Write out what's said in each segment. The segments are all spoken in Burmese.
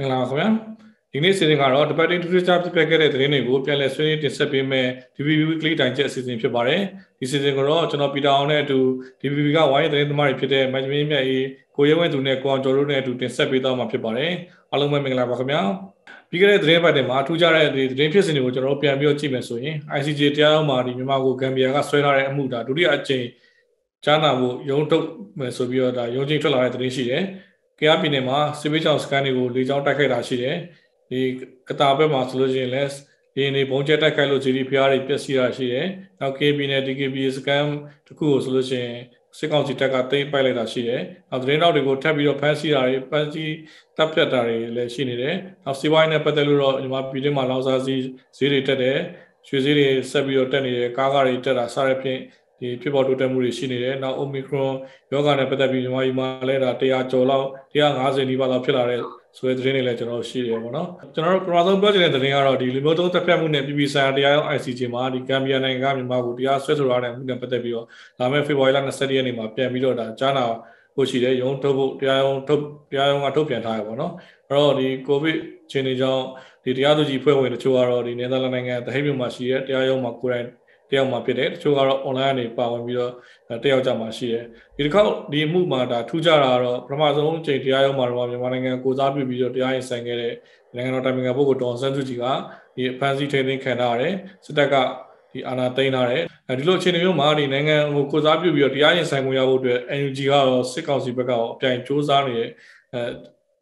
မင်္ဂလာပါခင်ဗျာဒီနေ့စီစဉ်ကတော့ debating to research ပြခဲ့တဲ့သတင်းတွေကိုပြန်လည်ဆွေးနွေးတင်ဆက်ပေးမယ် DBB weekly တိုင်ချက်အစီအစဉ်ဖြစ်ပါတယ်ဒီစီစဉ်ကတော့ကျွန်တော်ပီတာအောင်နဲ့အတူ DBB ကဝိုင်းသတင်းသမားတွေဖြစ်တဲ့မဂျမင်းမြတ်အေးကိုရဲဝင်းသူနဲ့ကိုအောင်ကျော်တို့နဲ့အတူတင်ဆက်ပေးသွားမှာဖြစ်ပါတယ်အားလုံးပဲမင်္ဂလာပါခင်ဗျာပြီးခဲ့တဲ့သတင်းပတ်တွေမှာထူးခြားတဲ့သတင်းဖြစ်စဉ်တွေကိုကျွန်တော်တို့ပြန်ပြီးကြည့်မယ်ဆိုရင် ICJ တရားရုံးမှာဒီမြန်မာကိုဂမ်ဘီယာကဆွဲထားတဲ့အမှုဒါဒုတိယအကြိမ်ကြားနာဖို့ရုံးထုတ်မယ်ဆိုပြီးတော့ဒါရုံးချင်းထွက်လာတဲ့သတင်းရှိတယ် ကယားပြည်နယ်မှာစစ်ပေးချောင်စကန်တွေကိုလေကြောင်းတိုက်ခိုက်တာရှိတယ်ဒီကတာဘက်မှာဆိုလို့ရှိရင်လည်းဒီနေဘုံကျက်တိုက်ခိုက်လို့ GDPR တွေပျက်စီးတာရှိတယ်နောက် KB နဲ့ DKB စကန်တခုကိုဆိုလို့ရှိရင်စစ်ကောင်စီတပ်ကတိမ့်ပိုက်လိုက်တာရှိတယ်နောက်သတင်းတောက်တွေကိုထပ်ပြီးတော့ဖမ်းဆီးတာတွေဖမ်းဆီးတပ်ဖြတ်တာတွေလည်းရှိနေတယ်နောက်စီးပွားရေးနဲ့ပတ်သက်လို့တော့ဒီမှာပြည်တွင်းမှာလောင်စာစီဈေးတွေတက်တယ်ရွှေဈေးတွေဆက်ပြီးတော့တက်နေတယ်ကားကားတွေတက်တာစတဲ့ဖြင့် ဒီဖြစ်ပေါ်တိုးတက်မှုတွေရှိနေတယ်။နောက် Omicron ရောဂါနဲ့ပတ်သက်ပြီးဒီမှာဒီမှာလည်းဒါ100ကျော်လောက်150နီးပါးလောက်ဖြစ်လာတဲ့ဆိုတဲ့သတင်းတွေလည်းကျွန်တော်ရှိတယ်ပေါ့နော်။ကျွန်တော်တို့ပထမဆုံးပြောချင်တဲ့သတင်းကတော့ဒီလူမျိုးတုံးတက်ဖြတ်မှုနဲ့ပြည်ပြည်ဆိုင်ရာတရားရုံး ICJ မှာဒီဂမ်ဘီယာနိုင်ငံကမြန်မာကိုတရားစွဲဆိုရတဲ့မှုနဲ့ပတ်သက်ပြီးတော့လာမယ့်ဖေဖော်ဝါရီလ22ရက်နေ့မှာပြန်ပြီးတော့ဒါကြားနာဖို့ရှိတယ်ရုံးထုတ်ဖို့တရားရုံးထုတ်တရားရုံးကထုတ်ပြန်ထားရပါတော့။အဲ့တော့ဒီကိုဗစ်အခြေအနေကြောင့်ဒီတရားသူကြီးဖွဲ့ဝင်တချို့ကတော့ဒီနယ်သာလန်နိုင်ငံတဟိတ်မြို့မှာရှိတဲ့တရားရုံးမှာကိုယ်တိုင် တယောက်မှဖြစ်တယ်တချို့ကတော့ online ကနေပါဝင်ပြီးတော့တယောက်ကြမှာရှိတယ်ဒီတစ်ခေါက်ဒီအမှုမှာဒါထူးခြားတာကတော့ပထမဆုံးချိန်တရားရုံးမှာတော့မြန်မာနိုင်ငံကိုစားပြုပြီးတော့တရားရင်ဆိုင်ခဲ့တဲ့နိုင်ငံတော်တိုင်ပင်ခံပုဂ္ဂိုလ်ဒေါ်စန်းစုကြည်ကဒီဖန်စီထိန်းသိမ်းခံထားရတယ်စစ်တပ်ကဒီအာဏာသိမ်းထားတယ်ဒီလိုအခြေအနေမျိုးမှာဒီနိုင်ငံကိုကိုစားပြုပြီးတော့တရားရင်ဆိုင်မှုရဖို့အတွက် NUG ကတော့စစ်ကောင်စီဘက်ကအပြိုင်စ조사နေတဲ့အဲ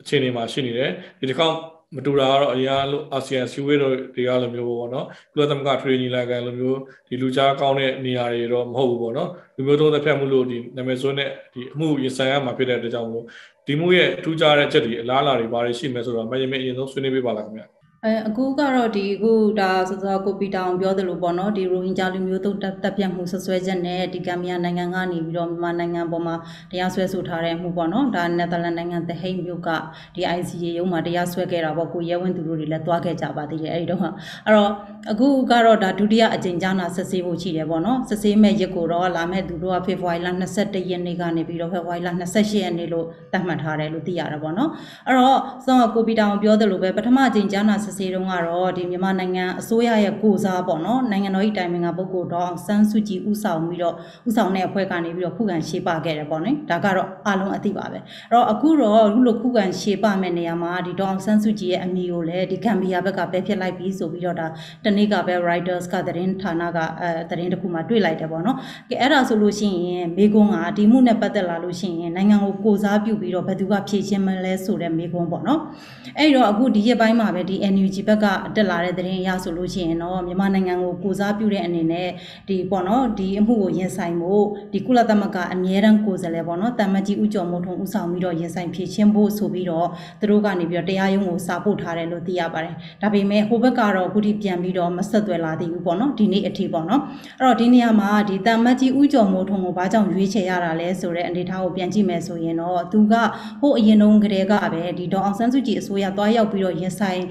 အခြေအနေမှာရှိနေတယ်ဒီတစ်ခေါက် မတူတာကတော့အရာလို့အာဆီယံစီဝေးတို့တွေကလိုမျိုးပေါ့နော်ကုလသမဂ္ဂထွေညီလာခံလိုမျိုးဒီလူကြားကောင်းတဲ့နေရာတွေတော့မဟုတ်ဘူးပေါ့နော်လူမျိုးသုံးသက်ဖြတ်မှုလို့ဒီနာမည်စွန်းတဲ့ဒီအမှုရင်ဆိုင်ရမှာဖြစ်တဲ့အတွက်ကြောင့်မို့ဒီမှုရဲ့ထူးခြားတဲ့ချက်တွေအလားအလာတွေဘာတွေရှိမလဲဆိုတော့မရင်မအရင်ဆုံးဆွေးနွေးပေးပါလားခင်ဗျ အဲအခုကတော့ဒီအခုဒါစောစောကိုပီတာအောင်ပြောသလိုပေါ့နော်ဒီရိုဟင်ဂျာလူမျိုးတုတ်တပ်ပြတ်မှုဆွဆွဲချက်နဲ့ဒီကမ်ဘီယာနိုင်ငံကနေပြီးတော့မြန်မာနိုင်ငံပေါ်မှာတရားစွဲဆိုထားတဲ့မှုပေါ့နော်ဒါနယ်သာလန်နိုင်ငံသဟိတ်မြို့ကဒီ ICJ ရုံးမှာတရားစွဲခဲ့တာပေါ့ကိုရဲဝင်းသူတို့တွေလည်းတွားခဲ့ကြပါသေးတယ်အဲ့ဒီတော့အဲ့တော့အခုကတော့ဒါဒုတိယအကြိမ်ကြားနာဆက်ဆေးဖို့ရှိတယ်ပေါ့နော်ဆက်ဆေးမဲ့ရက်ကိုတော့လာမဲ့သူတို့ကဖေဖော်ဝါရီလ22ရက်နေ့ကနေပြီးတော့ဖေဖော်ဝါရီလ28ရက်နေ့လို့သတ်မှတ်ထားတယ်လို့သိရတာပေါ့နော်အဲ့တော့စောကိုပီတာအောင်ပြောသလိုပဲပထမအကြိမ်ကြားနာဆက်ဆေးတုန်းကတော့ဒီမြန်မာနိုင်ငံအစိုးရရဲ့ကိုစားပေါ့နော်နိုင်ငံတော်၏တိုင်ပင်ခံပုဂ္ဂိုလ်တော်ဆန်းစုကြည်ဥဆောင်ပြီးတော့ဥဆောင်တဲ့အဖွဲ့ကနေပြီးတော့ခုခံရှေ့ပခဲ့တယ်ပေါ့နော်ဒါကတော့အားလုံးအသိပါပဲအဲ့တော့အခုတော့အခုလိုခုခံရှေ့ပမဲ့နေရာမှာဒီတော်ဆန်းစုကြည်ရဲ့အမိကိုလည်းဒီကမ်ဘီယာဘက်ကပဲဖြစ်လိုက်ပြီးဆိုပြီးတော့ဒါတနေ့ကပဲ Reuters ကသတင်းဌာနကအဲသတင်းတစ်ခုမှတွေ့လိုက်တယ်ပေါ့နော်ကဲအဲ့ဒါဆိုလို့ရှိရင်မေကွန်းကဒီမှုနဲ့ပတ်သက်လာလို့ရှိရင်နိုင်ငံကိုကိုစားပြုပြီးတော့ဘယ်သူကဖြည့်ရှင်းမလဲဆိုတဲ့မေကွန်းပေါ့နော်အဲ့တော့အခုဒီရက်ပိုင်းမှာပဲဒီ NUG ဘက်ကတက်လာတဲ့သတင်းအရဆိုလို့ရှိရင်တော့မြန်မာနိုင်ငံကိုကိုစားပြုတဲ့အနေနဲ့ဒီပေါ့နော်ဒီအမှုကိုရင်ဆိုင်ဖို့ဒီကုလသမဂ္ဂအမြဲတမ်းကိုယ်စားလှယ်ပေါ့နော်တမ္မကြီးဦးကျော်မိုးထွန်းဦးဆောင်ပြီးတော့ရင်ဆိုင်ဖြည့်ချင်းဖို့ဆိုပြီးတော့သူတို့ကနေပြီးတော့တရားရုံးကိုစာပို့ထားတယ်လို့သိရပါတယ်ဒါပေမဲ့ဟိုဘက်ကတော့အခုထိပြန်ပြီးတော့မဆက်သွယ်လာသေးဘူးပေါ့နော်ဒီနေ့အထိပေါ့နော်အဲ့တော့ဒီနေရာမှာဒီတမ္မကြီးဦးကျော်မိုးထွန်းကိုဘာကြောင့်ရွေးချယ်ရတာလဲဆိုတဲ့အနေအထားကိုပြန်ကြည့်မယ်ဆိုရင်တော့သူကဟိုအရင်တုန်းကတည်းကပဲဒီဒေါအောင်ဆန်းစုကြည်အစိုးရသွားရောက်ပြီးတော့ရင်ဆိုင်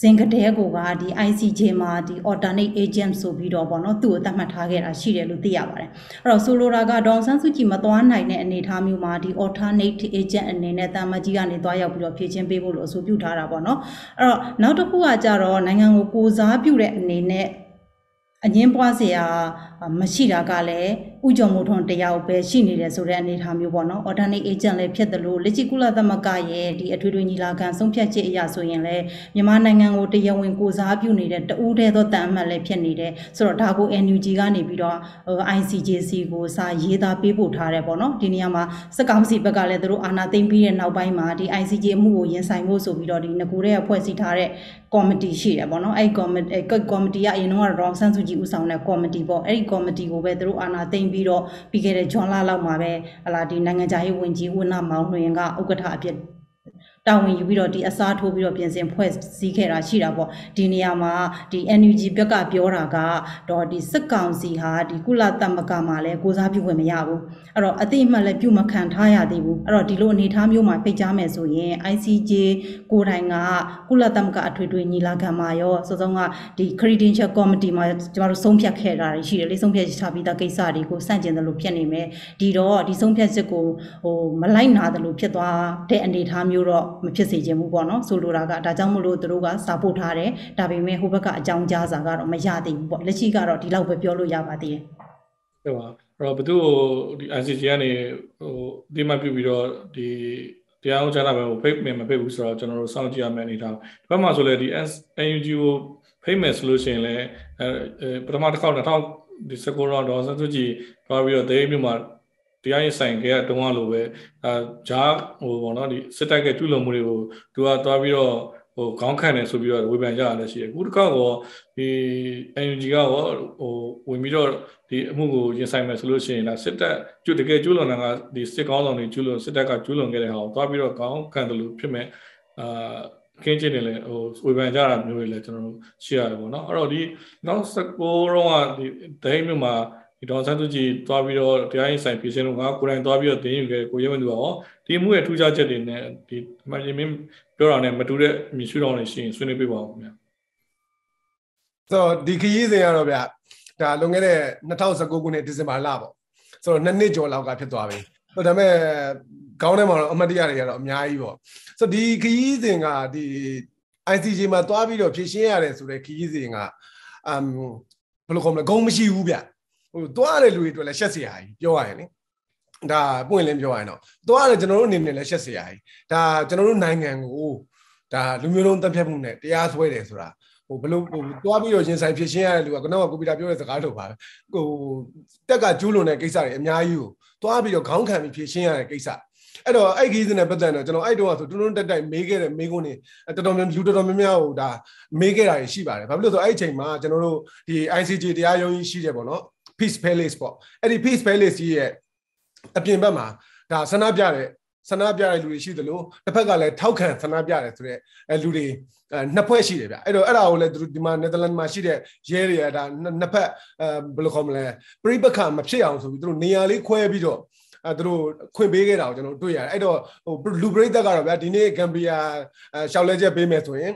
စင်ကတဲ့ကိုကဒီ ICJ မှာဒီ alternate agent ဆိုပြီးတော့ပေါ့နော်သူ့ကိုသတ်မှတ်ထားခဲ့တာရှိတယ်လို့သိရပါတယ်အဲ့တော့ဆိုလိုတာကဒေါန်ဆန်းစုကြည်မသွားနိုင်တဲ့အနေအထားမျိုးမှာဒီ alternate agent အနေနဲ့တာမကြီးကနေသွားရောက်ပြီးတော့ဖြည့်ချင်းပေးဖို့လို့အဆိုပြုထားတာပေါ့နော်အဲ့တော့နောက်တစ်ခုကကြတော့နိုင်ငံကိုကိုစားပြုတဲ့အနေနဲ့အငင်းပွားစရာမရှိတာကလည်း ဥကြုံမိုးထွန်းတယောက်ပဲရှိနေတယ်ဆိုတဲ့အနေအထားမျိုးပေါ့နော် alternate agent လည်းဖြစ်တယ်လို့လက်ရှိကုလသမဂ္ဂရဲ့ဒီအထွေထွေညီလာခံဆုံးဖြတ်ချက်အရဆိုရင်လည်းမြန်မာနိုင်ငံကိုတရားဝင်ကိုစားပြုနေတဲ့တဦးတည်းသောတန်အမတ်လည်းဖြစ်နေတယ်ဆိုတော့ဒါကို NUG ကနေပြီးတော့ ICJC ကိုစာရေးသားပေးပို့ထားတယ်ပေါ့နော်ဒီနေရာမှာစက်ကောင်စီဘက်ကလည်းသူတို့အာဏာသိမ်းပြီးတဲ့နောက်ပိုင်းမှာဒီ ICJ အမှုကိုရင်ဆိုင်ဖို့ဆိုပြီးတော့ဒီငကူတဲ့ဖွဲ့စည်းထားတဲ့ကော်မတီရှိတယ်ပေါ့နော်အဲ့ဒီကော်မတီကော်မတီကအရင်တော့ရောင်ဆန်းစုကြည်ဦးဆောင်တဲ့ကော်မတီပေါ့အဲ့ဒီကော်မတီကိုပဲသူတို့အာဏာသိမ်းပြီးတော့ပြီးခဲ့တဲ့ဂျွန်လလောက်မှာပဲဟလာဒီနိုင်ငံခြားရေးဝန်ကြီးဝင်းနာမောင်လွင်ကဥက္ကဋ္ဌအဖြစ် တာဝန်ယူပြီးတော့ဒီအစားထိုးပြီးတော့ပြင်ဆင်ဖွဲ့စည်းခဲ့တာရှိတာပေါ့ဒီနေရာမှာဒီ NUG ဘက်ကပြောတာကတော့ဒီစစ်ကောင်စီဟာဒီကုလသမဂ္ဂမှာလည်းကိုစားပြုခွင့်မရဘူးအဲ့တော့အသိအမှတ်လည်းပြုမခံထားရသေးဘူးအဲ့တော့ဒီလိုအနေအထားမျိုးမှာဖိတ်ကြားမယ်ဆိုရင် ICJ ကိုယ်တိုင်ကကုလသမဂ္ဂအထွေထွေညီလာခံမှာရောစုံစုံကဒီ credential committee မှာကျမတို့ဆုံးဖြတ်ခဲ့တာရှိတယ်လေဆုံးဖြတ်ချပြီးသားကိစ္စတွေကိုစန့်ကျင်တယ်လို့ဖြစ်နေမယ်ဒီတော့ဒီဆုံးဖြတ်ချက်ကိုဟိုမလိုက်နာတယ်လို့ဖြစ်သွားတဲ့အနေအထားမျိုးတော့မဖြစ်စေချင်ဘူးပေါ့နော်ဆိုလိုတာကဒါကြောင့်မလို့သူတို့ကစာပို့ထားတယ်ဒါပေမဲ့ဟိုဘက်ကအကြောင်းကြားစာကတော့မရသေးဘူးပေါ့လက်ရှိကတော့ဒီလောက်ပဲပြောလို့ရပါသေးတယ်ဟုတ်ပါအဲ့တော့ဘသူ့ကိုဒီ ICC ကနေဟိုဒီမှပြုပြီးတော့ဒီတရားဥကြားတာပဲဟိုဖိတ်မယ်မဖိတ်ဘူးဆိုတော့ကျွန်တော်တို့စောင့်ကြည့်ရမယ့်အနေထားဒီဘက်မှာဆိုလဲဒီ NUG ကိုဖိတ်မယ်ဆိုလို့ရှိရင်လည်းအဲပထမတစ်ခေါက်2000ဒီစကောရောဒေါ်စသူကြီးပြောပြီးတော့ဒေးမြို့မှာ တရားရင်ဆိုင်ခဲ့တုံးရလို့ပဲအဲဂျာဟိုပေါ့နော်ဒီစစ်တပ်ကကျူးလွန်မှုတွေကိုသူကသွားပြီးတော့ဟိုခေါင်းခံတယ်ဆိုပြီးတော့ဝေဖန်ကြရတယ်ရှိတယ်အခုတစ်ခါတော့ဒီ NUG ကရောဟိုဝင်ပြီးတော့ဒီအမှုကိုရင်ဆိုင်မယ်ဆိုလို့ရှိရင်ဒါစစ်တပ်ကျူတကယ်ကျူးလွန်တာကဒီစစ်ကောင်းဆောင်တွေကျူးလွန်စစ်တပ်ကကျူးလွန်ခဲ့တဲ့ဟာကိုသွားပြီးတော့ခေါင်းခံတယ်လို့ဖြစ်မဲ့အာခင်းချင်းတွေလည်းဟိုဝေဖန်ကြတာမျိုးတွေလည်းကျွန်တော်တို့ရှိရတယ်ပေါ့နော်အဲ့တော့ဒီနောက်စကိုတော့ကဒီဒိန်းမြို့မှာ ဒီဒေါ်ဆန်းသူကြီးသွားပြီးတော့တရားရင်ဆိုင်ဖြစ်စင်းလို့ငါကိုယ်တိုင်သွားပြီးတော့တင်းယူခဲ့ကိုရဲမသူရောဒီမှုရဲ့ထူးခြားချက်တွေနဲ့ဒီမင်းမင်းပြောတာနဲ့မတူတဲ့မြင်ရှုထောင့်တွေရှိရင်ဆွေးနွေးပြပါဦးခင်ဗျာဆိုတော့ဒီခရီးစဉ်ကတော့ဗျဒါလွန်ခဲ့တဲ့2019ခုနှစ်ဒီဇင်ဘာလပေါ့ဆိုတော့နှစ်နှစ်ကျော်လောက်ကဖြစ်သွားပြီဆိုတော့ဒါပေမဲ့ခေါင်းထဲမှာတော့အမတ်တရားတွေကတော့အများကြီးပေါ့ဆိုတော့ဒီခရီးစဉ်ကဒီ ICJ မှာသွားပြီးတော့ဖြည့်ရှင်းရတယ်ဆိုတဲ့ခရီးစဉ်ကအမ်ဘယ်လိုခေါ်မလဲဂုံမရှိဘူးဗျ ဟိုသွားတဲ့လူတွေအတွက်လည်းရှက်စရာကြီးပြောရရင်လေဒါပွင့်လင်းပြောရရင်တော့သွားတယ်ကျွန်တော်တို့အနေနဲ့လည်းရှက်စရာကြီးဒါကျွန်တော်တို့နိုင်ငံကိုဒါလူမျိုးလုံးတပ်ဖြတ်မှုနဲ့တရားစွဲတယ်ဆိုတာဟိုဘလို့ဟိုသွားပြီးတော့ရင်ဆိုင်ဖြစ်ရှင်းရတဲ့လူကကတော့ကွန်ပျူတာပြောတဲ့စကားထုတ်ပါပဲဟိုတက်ကကျူးလွန်တဲ့ကိစ္စတွေအများကြီးကိုသွားပြီးတော့ခေါင်းခံပြီးဖြစ်ရှင်းရတဲ့ကိစ္စအဲ့တော့အဲ့ခီးစင်းနဲ့ပတ်သက်တော့ကျွန်တော်အဲ့တုန်းကဆိုတွန်းတွန်းတက်တက်မေးခဲ့တဲ့မေးခွန်းတွေတော်တော်များလူတော်တော်များများဟိုဒါမေးခဲ့တာရှိပါတယ်ဘာဖြစ်လို့ဆိုအဲ့အချိန်မှာကျွန်တော်တို့ဒီ ICJ တရားရုံးကြီးရှိတယ်ပေါ့နော် Peace Palace ပေါ့အဲ့ဒီ Peace Palace ကြီးရဲ့အပြင်ဘက်မှာဒါဆန္ဒပြတဲ့ဆန္ဒပြတဲ့လူတွေရှိသလိုတစ်ဖက်ကလည်းထောက်ခံဆန္ဒပြတယ်ဆိုတဲ့အဲလူတွေနှစ်ဖွဲ့ရှိတယ်ဗျအဲ့တော့အဲ့ဒါကိုလည်းသူဒီမှာနယ်သာလန်မှာရှိတဲ့ရဲတွေကဒါနှစ်ဖက်အဲဘယ်လိုခေါ်မလဲပြိပခမဖြစ်အောင်ဆိုပြီးသူတို့နေရာလေးခွဲပြီးတော့အဲသူတို့ခွင့်ပေးခဲ့တာကိုကျွန်တော်တွေ့ရတယ်အဲ့တော့ဟိုလူပရိသတ်ကတော့ဗျာဒီနေ့ဂမ်ဘီယာရှောက်လဲချက်ပေးမယ်ဆိုရင်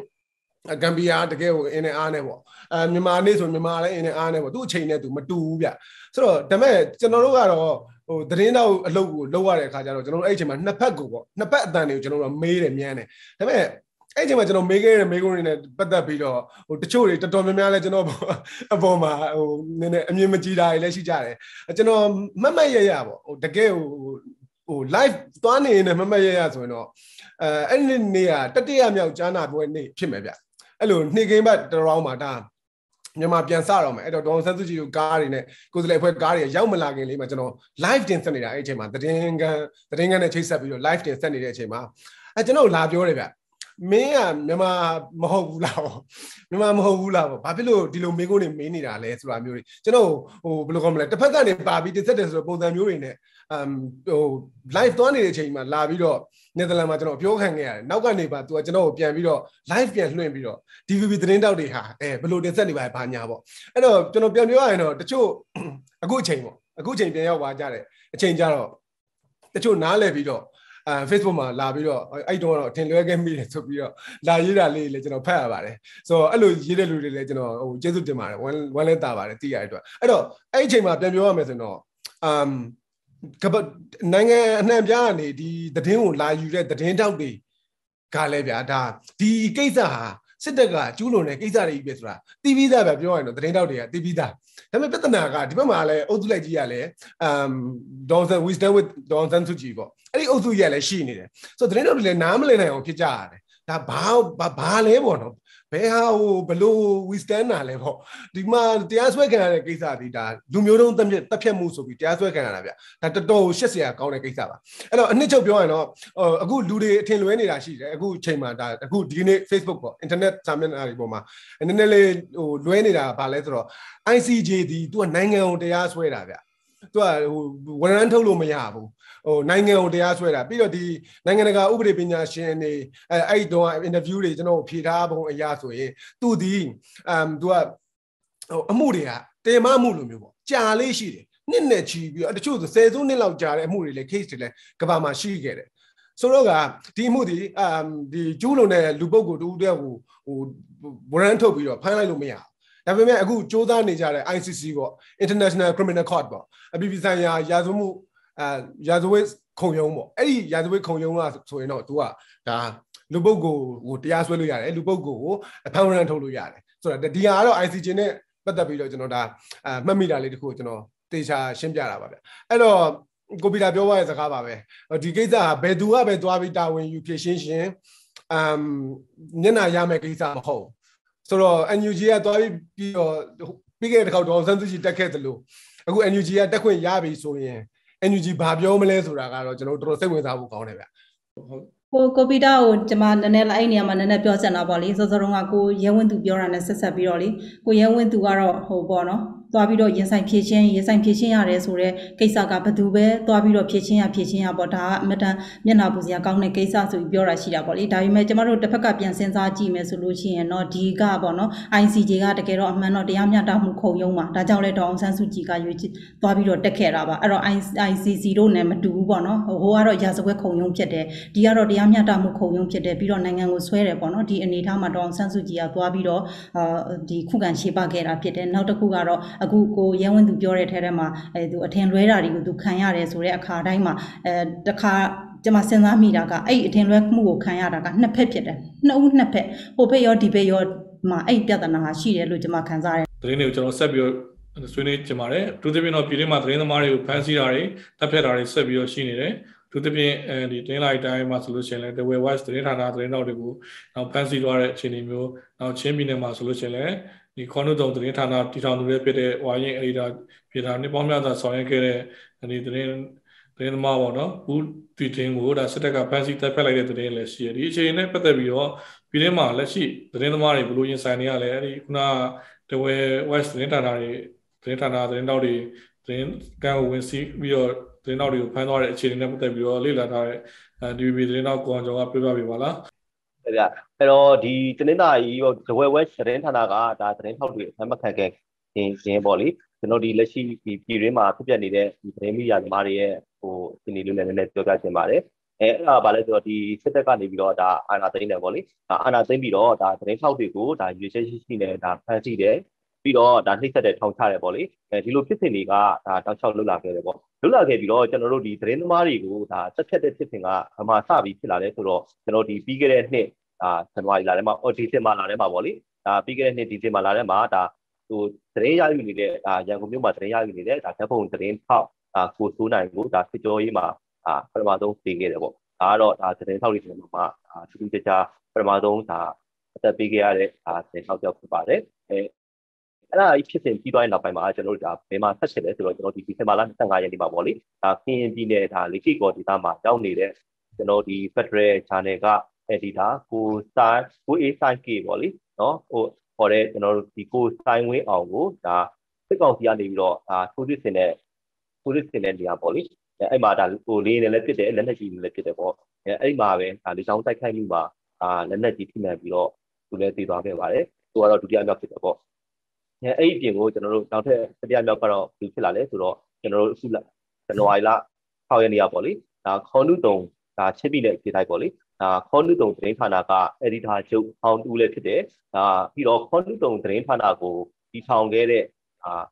ဂမ်ဘီယာတကယ်ကိုအင်းနဲ့အားနဲ့ပေါ့အဲမြန်မာနေ့ဆိုမြန်မာလည်းအင်းနဲ့အားနဲ့ပေါ့သူ့အချိန်နဲ့သူမတူဘူးဗျဆိုတော့ဒါမဲ့ကျွန်တော်တို့ကတော့ဟိုသတင်းတော့အလုပ်ကိုလုပ်ရတဲ့အခါကျတော့ကျွန်တော်တို့အဲ့အချိန်မှာနှစ်ဖက်ကိုပေါ့နှစ်ဖက်အတန်တွေကိုကျွန်တော်တို့မေးတယ်မြန်းတယ်ဒါပေမဲ့အဲ့ချိန်မှာကျွန်တော်မေးခဲ့တဲ့မေးခွန်းတွေနဲ့ပတ်သက်ပြီးတော့ဟိုတချို့တွေတော်တော်များများလဲကျွန်တော်အပေါ်မှာဟိုနည်းနည်းအမြင်မကြည်တာတွေလည်းရှိကြတယ်ကျွန်တော်မတ်မတ်ရရပေါ့ဟိုတကယ်ဟိုဟို live သွားနေနေမမရရဆိုရင်တော့အဲအဲ့ဒီနေ့ကတတိယမြောက်ကြားနာပွဲနေ့ဖြစ်မယ်ဗျ အဲ့လိုနေ့ကင်းဘတ်တရောင်းမှာဒါမြန်မာပြန်စတော့မယ်အဲ့တော့ဒေါန်ဆန်းစုကြည်တို့ကားတွေနဲ့ကိုယ်စလဲအဖွဲ့ကားတွေရောက်မလာခင်လေးမှာကျွန်တော် live တင်ဆက်နေတာအဲ့အချိန်မှာသတင်းကန်သတင်းကန်နဲ့ချိတ်ဆက်ပြီးတော့ live တင်ဆက်နေတဲ့အချိန်မှာအဲကျွန်တော်လာပြောတယ်ဗျမင်းကမြန်မာမဟုတ်ဘူးလားမြန်မာမဟုတ်ဘူးလားပေါ့ဘာဖြစ်လို့ဒီလိုမေးခွန်းတွေမေးနေတာလဲဆိုတာမျိုးတွေကျွန်တော်ဟိုဘယ်လိုခေါ်မလဲတစ်ဖက်ကနေပါပြီးတင်ဆက်တယ်ဆိုတော့ပုံစံမျိုးတွေနဲ့ အမ်ဟို live သွားနေတဲ့အချိန်မှာလာပြီးတော့နယ်သာလန်မှာကျွန်တော်ပြောခံခဲ့ရတယ်နောက်ကနေပါသူကကျွန်တော်ကိုပြန်ပြီးတော့ live ပြန်လွှင့်ပြီးတော့ DVB သတင်းတောက်တွေဟာအဲဘယ်လိုတင်ဆက်နေပါလဲဘာညာပေါ့အဲ့တော့ကျွန်တော်ပြန်ပြောရရင်တော့တချို့အခုအချိန်ပေါ့အခုအချိန်ပြန်ရောက်သွားကြတယ်အချိန်ကြတော့တချို့နားလည်ပြီးတော့အဲ Facebook မှာလာပြီးတော့အဲ့တုန်းကတော့အထင်လွဲခဲ့မိတယ်ဆိုပြီးတော့လာရေးတာလေးလည်းကျွန်တော်ဖတ်ရပါတယ်ဆိုတော့အဲ့လိုရေးတဲ့လူတွေလည်းကျွန်တော်ဟိုကျေးဇူးတင်ပါတယ်ဝမ်းဝမ်းလဲတာပါတယ်သိရတဲ့အတွက်အဲ့တော့အဲ့အချိန်မှာပြန်ပြောရမယ်ဆိုတော့အမ် ကပနိုင်ငံအနှံ့ပြားကနေဒီသတင်းကိုလာယူတဲ့သတင်းတောက်တွေကလည်းဗျာဒါဒီကိစ္စဟာစစ်တပ်ကကျူးလွန်တဲ့ကိစ္စတွေကြီးပဲဆိုတာတီးပြီးသားပဲပြောရရင်တော့သတင်းတောက်တွေကတီးပြီးသားဒါပေမဲ့ပြဿနာကဒီဘက်မှာလည်းအုပ်စုလိုက်ကြီးကလည်း um Donson we stand with Donson သူကြီးပေါ့အဲ့ဒီအုပ်စုကြီးကလည်းရှိနေတယ်ဆိုတော့သတင်းတောက်တွေလည်းနားမလည်နိုင်အောင်ဖြစ်ကြရတယ်ဒါဘာဘာလဲပေါ့နော် ဘယ်ဟာဟိုဘလို့ we stand နာလဲပေါ့ဒီမှာတရားစွဲခံရတဲ့ကိစ္စဒီဒါလူမျိုးတုံးတက်ပြက်တက်ဖြတ်မှုဆိုပြီးတရားစွဲခံရတာဗျဒါတော်တော်ရှက်စရာကောင်းတဲ့ကိစ္စပါအဲ့တော့အနှစ်ချုပ်ပြောရရင်တော့အခုလူတွေအထင်လွဲနေတာရှိတယ်အခုချိန်မှာဒါအခုဒီနေ့ Facebook ပေါ့ internet စာမျက်နှာတွေပေါ်မှာနည်းနည်းလေးဟိုလွဲနေတာဗာလဲဆိုတော့ ICJ ဒီသူကနိုင်ငံကိုတရားစွဲတာဗျသူကဟိုဝရမ်းထုတ်လို့မရဘူး ဟိုနိုင်ငံကိုတရားစွဲတာပြီးတော့ဒီနိုင်ငံတကာဥပဒေပညာရှင်တွေအဲအဲ့တုန်းကအင်တာဗျူးတွေကျွန်တော်ဖြေထားပုံအရာဆိုရင်သူဒီအမ်သူကဟိုအမှုတွေကတင်မမှုလိုမျိုးပေါ့ကြာလေးရှိတယ်နှစ်နဲ့ချီပြီးတော့တချို့ဆိုဆယ်စုနှစ်လောက်ကြာတဲ့အမှုတွေလည်း case တွေလည်းကဘာမှာရှိခဲ့တယ်ဆိုတော့ကဒီအမှုဒီအမ်ဒီကျူးလွန်တဲ့လူပုဂ္ဂိုလ်တူတယောက်ကိုဟိုဝရမ်းထုတ်ပြီးတော့ဖမ်းလိုက်လို့မရဘူးဒါပေမဲ့အခုစ조사နေကြတဲ့ ICC ပေါ့ International Criminal Court ပေါ့အပြည်ပြည်ဆိုင်ရာရာဇဝမှု အဲရာဇဝတ်ခုံရုံးပေါ့အဲ့ဒီရာဇဝတ်ခုံရုံးကဆိုရင်တော့ तू ကဒါလူပုဂ္ဂိုလ်ကိုတရားစွဲလို့ရတယ်လူပုဂ္ဂိုလ်ကိုအဖမ်းဝရမ်းထုတ်လို့ရတယ်ဆိုတော့ဒီဟာကတော့ ICJ နဲ့ပတ်သက်ပြီးတော့ကျွန်တော်ဒါအမှတ်မိတာလေးတခုကိုကျွန်တော်တေချာရှင်းပြတာပါဗျအဲ့တော့ကိုပီတာပြောသွားတဲ့စကားပါပဲဒီကိစ္စဟာဘယ်သူကပဲသွားပြီးတာဝန်ယူဖြည့်ရှင်းရှင်အမ်ညနာရမယ်ကိစ္စမဟုတ်ဆိုတော့ NUG ကသွားပြီးတော့ပြီးခဲ့တဲ့တစ်ခေါက်တော့စန်းသူကြီးတက်ခဲ့သလိုအခု NUG ကတက်ခွင့်ရပြီဆိုရင် NUG ဘာပြောမလဲဆိုတာကတော့ကျွန်တော်တို့တော်တော်စိတ်ဝင်စားဖို့ကောင်းတယ်ဗျကိုကိုပီတာကိုကျွန်မနည်းနည်းအဲ့နေရာမှာနည်းနည်းပြောချင်တာပေါ့လေစောစောတုန်းကကိုရဲဝင်းသူပြောတာနဲ့ဆက်ဆက်ပြီးတော့လေကိုရဲဝင်းသူကတော့ဟိုပေါ့နော် သွားပြီးတော့ရင်ဆိုင်ဖြည့်ချင်းရင်ဆိုင်ဖြည့်ချင်းရတယ်ဆိုတော့ကိစ္စကဘယ်သူပဲသွားပြီးတော့ဖြည့်ချင်းရဖြည့်ချင်းရပေါ့ဒါကအမတန်မျက်နှာပူစရာကောင်းတဲ့ကိစ္စဆိုပြီးပြောတာရှိတာပေါ့လေဒါပေမဲ့ကျမတို့တစ်ဖက်ကပြန်စဉ်းစားကြည့်မယ်ဆိုလို့ရှိရင်တော့ဒီကပေါ့နော် ICJ ကတကယ်တော့အမှန်တော့တရားမျှတမှုခုံရုံးပါဒါကြောင့်လဲဒေါအောင်ဆန်းစုကြည်ကရွေးသွားပြီးတော့တက်ခဲ့တာပါအဲ့တော့ ICC တို့နဲ့မတူဘူးပေါ့နော်ဟိုကတော့ရာဇဝတ်ခုံရုံးဖြစ်တယ်ဒီကတော့တရားမျှတမှုခုံရုံးဖြစ်တယ်ပြီးတော့နိုင်ငံကိုဆွဲတယ်ပေါ့နော်ဒီအနေအထားမှာဒေါအောင်ဆန်းစုကြည်ကသွားပြီးတော့အာဒီခုခံရှေ့ပခဲ့တာဖြစ်တယ်နောက်တစ်ခုကတော့အခုကိုရဲဝင်းသူပြောတဲ့ထဲထဲမှာအဲသူအထင်လွဲတာတွေကိုသူခံရတယ်ဆိုတဲ့အခါတိုင်းမှာအဲတခါကျွန်မစဉ်းစားမိတာကအဲ့အထင်လွဲမှုကိုခံရတာကနှစ်ဖက်ဖြစ်တယ်နှစ်ဦးနှစ်ဖက်ဟိုဖက်ရောဒီဖက်ရောမှာအဲ့ပြဿနာဟာရှိတယ်လို့ကျွန်မခံစားရတယ်သတင်းတွေကိုကျွန်တော်ဆက်ပြီးတော့ဆွေးနွေးကြပါတယ်သူသဖြင့်တော့ပြည်တွင်းမှာသတင်းသမားတွေကိုဖမ်းဆီးတာတွေတပ်ဖြတ်တာတွေဆက်ပြီးတော့ရှိနေတယ်သူသဖြင့်အဲဒီတင်းလိုက်တိုင်းမှာဆိုလို့ရှိရင်လည်း The Way West သတင်းဌာနသတင်းတော်တွေကိုနောက်ဖမ်းဆီးသွားတဲ့အခြေအနေမျိုးနောက်ချင်းပြည်နယ်မှာဆိုလို့ရှိရင်လည်း ဒီခေါနုတုံသတင်းဌာနတည်ထောင်သူတွေဖြစ်တဲ့ဝါရင်အရီဒါပြည်တာနှစ်ပေါင်းများစွာဆောင်ရွက်ခဲ့တဲ့ဒီသတင်းသတင်းသမားပေါ့နော်ဘူးတီတင်ကိုဒါစစ်တပ်ကဖမ်းဆီးတပ်ဖက်လိုက်တဲ့သတင်းလည်းရှိရဒီအခြေအနေနဲ့ပတ်သက်ပြီးတော့ပြည်ထဲမှာလက်ရှိသတင်းသမားတွေဘလို့ရင်ဆိုင်နေရလဲအဲဒီခုနတဝဲ West သတင်းဌာနတွေသတင်းဌာနသတင်းတောက်တွေသတင်းကံကိုဝင်စီးပြီးတော့သတင်းတောက်တွေကိုဖမ်းသွားတဲ့အခြေအနေနဲ့ပတ်သက်ပြီးတော့လေ့လာထားတဲ့ DVB သတင်းတောက်ကိုအောင်ကျော်ကပြောပြပေးပါလား အဲ့ဒါအဲ့တော့ဒီတင်းသားကြီးရောဒဝဲဝဲသတင်းဌာနကဒါသတင်းထောက်တွေအမှတ်ခံခဲ့ခြင်းခြင်းပေါ့လေကျွန်တော်ဒီလက်ရှိဒီပြည်ရင်းမှာဖြစ်ပျက်နေတဲ့ဒီသတင်းမီဒီယာသမားတွေရဲ့ဟိုစီနီလေးနဲ့လည်းပြောပြချင်ပါတယ်အဲအဲ့ဒါဘာလဲဆိုတော့ဒီစစ်တပ်ကနေပြီးတော့ဒါအာဏာသိမ်းတယ်ပေါ့လေအာဏာသိမ်းပြီးတော့ဒါသတင်းထောက်တွေကိုဒါရွေးချယ်ရှိရှိနဲ့ဒါဖမ်းဆီးတယ်ပြီးတော့ဒါနှိမ့်ဆက်တဲ့ထောင်ချတယ်ပေါ့လေအဲဒီလိုဖြစ်စဉ်တွေကဒါတောက်လျှောက်လွတ်လာခဲ့တယ်ပေါ့လွတ်လာခဲ့ပြီးတော့ကျွန်တော်တို့ဒီသတင်းသမားတွေကိုဒါတက်ဖြတ်တဲ့ဖြစ်စဉ်ကအမှစပြီးဖြစ်လာတယ်ဆိုတော့ကျွန်တော်ဒီပြီးခဲ့တဲ့နှစ် ဒါဇန်နဝါရီလထဲမှာအော်ဒီဇင်ဘာလထဲမှာပေါ့လေဒါပြီးခဲ့တဲ့နှစ်ဒီဇင်ဘာလထဲမှာဒါဟိုသတင်းရယူနေတဲ့ဒါရန်ကုန်မြို့မှာသတင်းရယူနေတဲ့ဒါဓာတ်ပုံသတင်းထောက်ဒါကိုစိုးနိုင်ကိုဒါစစ်ကြောရေးမှာအာပထမဆုံးတင်ခဲ့တယ်ပေါ့ဒါကတော့ဒါသတင်းထောက်တွေထဲမှာဒါသူတို့ကြပထမဆုံးဒါအသက်ပေးခဲ့ရတဲ့ဒါသတင်းထောက်ကြောက်ဖြစ်ပါတယ်အဲအဲ့ဒါကြီးဖြစ်စဉ်ပြီးသွားတဲ့နောက်ပိုင်းမှာကျွန်တော်တို့ဒါဘယ်မှာဆက်ဖြစ်လဲဆိုတော့ကျွန်တော်ဒီဒီဇင်ဘာလ25ရက်နေ့မှာပေါ့လေဒါကင်းပြည်နယ်ဒါလေခိကောဒေသမှာရောက်နေတဲ့ကျွန်တော်ဒီ Federal Channel က editor ကိုစာကို A sign K ပေါ့လေနော်ဟိုခေါ်တဲ့ကျွန်တော်တို့ဒီကိုဆိုင်ဝင်းအောင်ကိုဒါစစ်ကောင်စီကနေပြီးတော့ဒါထိုးစစ်ဆင်တဲ့ထိုးစစ်ဆင်တဲ့နေရာပေါ့လေအဲ့မှာဒါဟိုလေးနဲ့လည်းဖြစ်တယ်လက်နက်ကြီးနဲ့လည်းဖြစ်တယ်ပေါ့အဲ့အဲ့မှာပဲဒါလေချောင်းတိုက်ခိုက်မှုမှာဒါလက်နက်ကြီးထိမှန်ပြီးတော့သူလည်းသိသွားခဲ့ပါတယ်သူကတော့ဒုတိယမြောက်ဖြစ်တယ်ပေါ့အဲ့အဲ့ဒီအပြင်ကိုကျွန်တော်တို့နောက်ထပ်တတိယမြောက်ကတော့ဒီဖြစ်လာလဲဆိုတော့ကျွန်တော်တို့အခုဇန်နဝါရီလ6ရက်နေ့ကပေါ့လေဒါခေါနုတုံဒါချစ်ပြီးတဲ့ဖြစ်တိုင်းပေါ့လေ ဒါခေါနုတုံသတင်းဌာနက editor ချုပ်ဟောင်းတူလည်းဖြစ်တယ်ဒါပြီးတော့ခေါနုတုံသတင်းဌာနကိုဒီဆောင်ခဲ့တဲ့အာ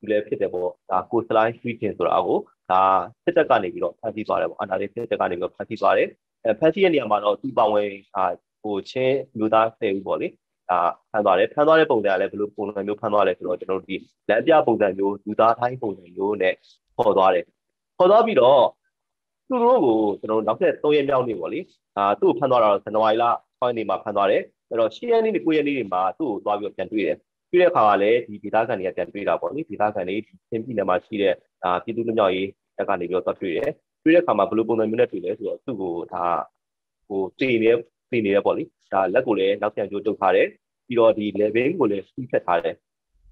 ဒီလည်းဖြစ်တယ်ပေါ့ဒါကိုစလိုင်းရွှေတင်ဆိုတာကိုဒါစစ်တပ်ကနေပြီးတော့ဖန်ဆီးသွားတယ်ပေါ့အနာလေးစစ်တပ်ကနေပြီးတော့ဖန်ဆီးသွားတယ်အဲဖန်ဆီးရဲ့နေရာမှာတော့သူပါဝင်အာဟိုချင်းလူသားဆယ်ဦးပေါ့လေအာဖမ်းသွားတယ်ဖမ်းသွားတဲ့ပုံစံကလည်းဘယ်လိုပုံစံမျိုးဖမ်းသွားလဲဆိုတော့ကျွန်တော်တို့ဒီလက်ပြပုံစံမျိုးလူသားထိုင်းပုံစံမျိုးနဲ့ခေါ်သွားတယ်ခေါ်သွားပြီးတော့ သူတို့ကိုကျွန်တော်နောက်ထပ်3ရက်မြောက်နေ့ပေါ့လေအာသူ့ကိုဖမ်းသွားတာတော့ဇန်နဝါရီလ6ရက်နေ့မှာဖမ်းသွားတယ်အဲ့တော့10ရက်နေ့နဲ့9ရက်နေ့တွေမှာသူ့ကိုသွားပြီးတော့ပြန်တွေ့တယ်တွေ့တဲ့အခါကလည်းဒီဒေသခံတွေကပြန်တွေ့တာပေါ့လေဒေသခံတွေချင်းပြည်နယ်မှာရှိတဲ့အာပြည်သူ့လူမျိုးရေးတက်ကနေပြီးတော့သွားတွေ့တယ်တွေ့တဲ့အခါမှာဘယ်လိုပုံစံမျိုးနဲ့တွေ့လဲဆိုတော့သူ့ကိုဒါဟိုတည်နေတည်နေရပေါ့လေဒါလက်ကိုလည်းနောက်ပြန်ကျိုးတုပ်ထားတယ်ပြီးတော့ဒီ level ကိုလည်းစီးဖြတ်ထားတယ်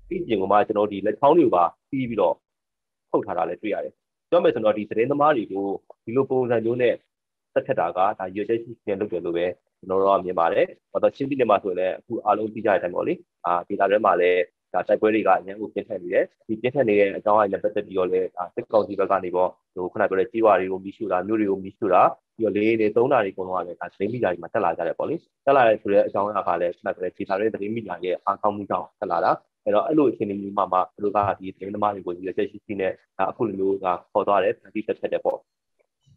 ပြီးပြင်ကမှကျွန်တော်ဒီလက်ချောင်းတွေကိုပါပြီးပြီးတော့ထုတ်ထားတာလည်းတွေ့ရတယ် ပြောမယ်ဆိုတော့ဒီသတင်းသမားတွေကိုဒီလိုပုံစံမျိုးနဲ့ဆက်ထက်တာကဒါရွေချက်ရှိပြန်လုပ်တယ်လို့ပဲကျွန်တော်တို့ကမြင်ပါတယ်။ဘာလို့ချင်းပြည်နယ်မှာဆိုရင်လည်းအခုအားလုံးသိကြတဲ့အတိုင်းပေါ့လေ။အာဒေတာထဲမှာလည်းဒါတိုက်ပွဲတွေကအများကြီးပြင်းထန်နေတယ်။ဒီပြင်းထန်နေတဲ့အကြောင်းအရာနဲ့ပတ်သက်ပြီးတော့လည်းဒါစစ်ကောင်စီဘက်ကနေပေါ့ဟိုခုနပြောတဲ့ကြီးဝါတွေကိုမိရှူတာမျိုးတွေကိုမိရှူတာပြီးတော့လေးတွေသုံးတာတွေအကုန်လုံးကလည်းဒါသတင်းမီဒီယာတွေမှာတက်လာကြတယ်ပေါ့လေ။တက်လာတဲ့ဆိုတဲ့အကြောင်းအရာကလည်းခုနပြောတဲ့ဒေတာတွေသတင်းမီဒီယာရဲ့အားကောင်းမှုကြောင့်တက်လာတာ။ အဲ့တော့အဲ့လိုအခြေအနေမျိုးမှာမှသူတို့ကဒီသတင်းသမားတွေကိုဒီချက်ရှိရှိနဲ့အခုလိုမျိုးကခေါ်သွားတယ်ဖန်တီးဆက်ဆက်တယ်ပေါ့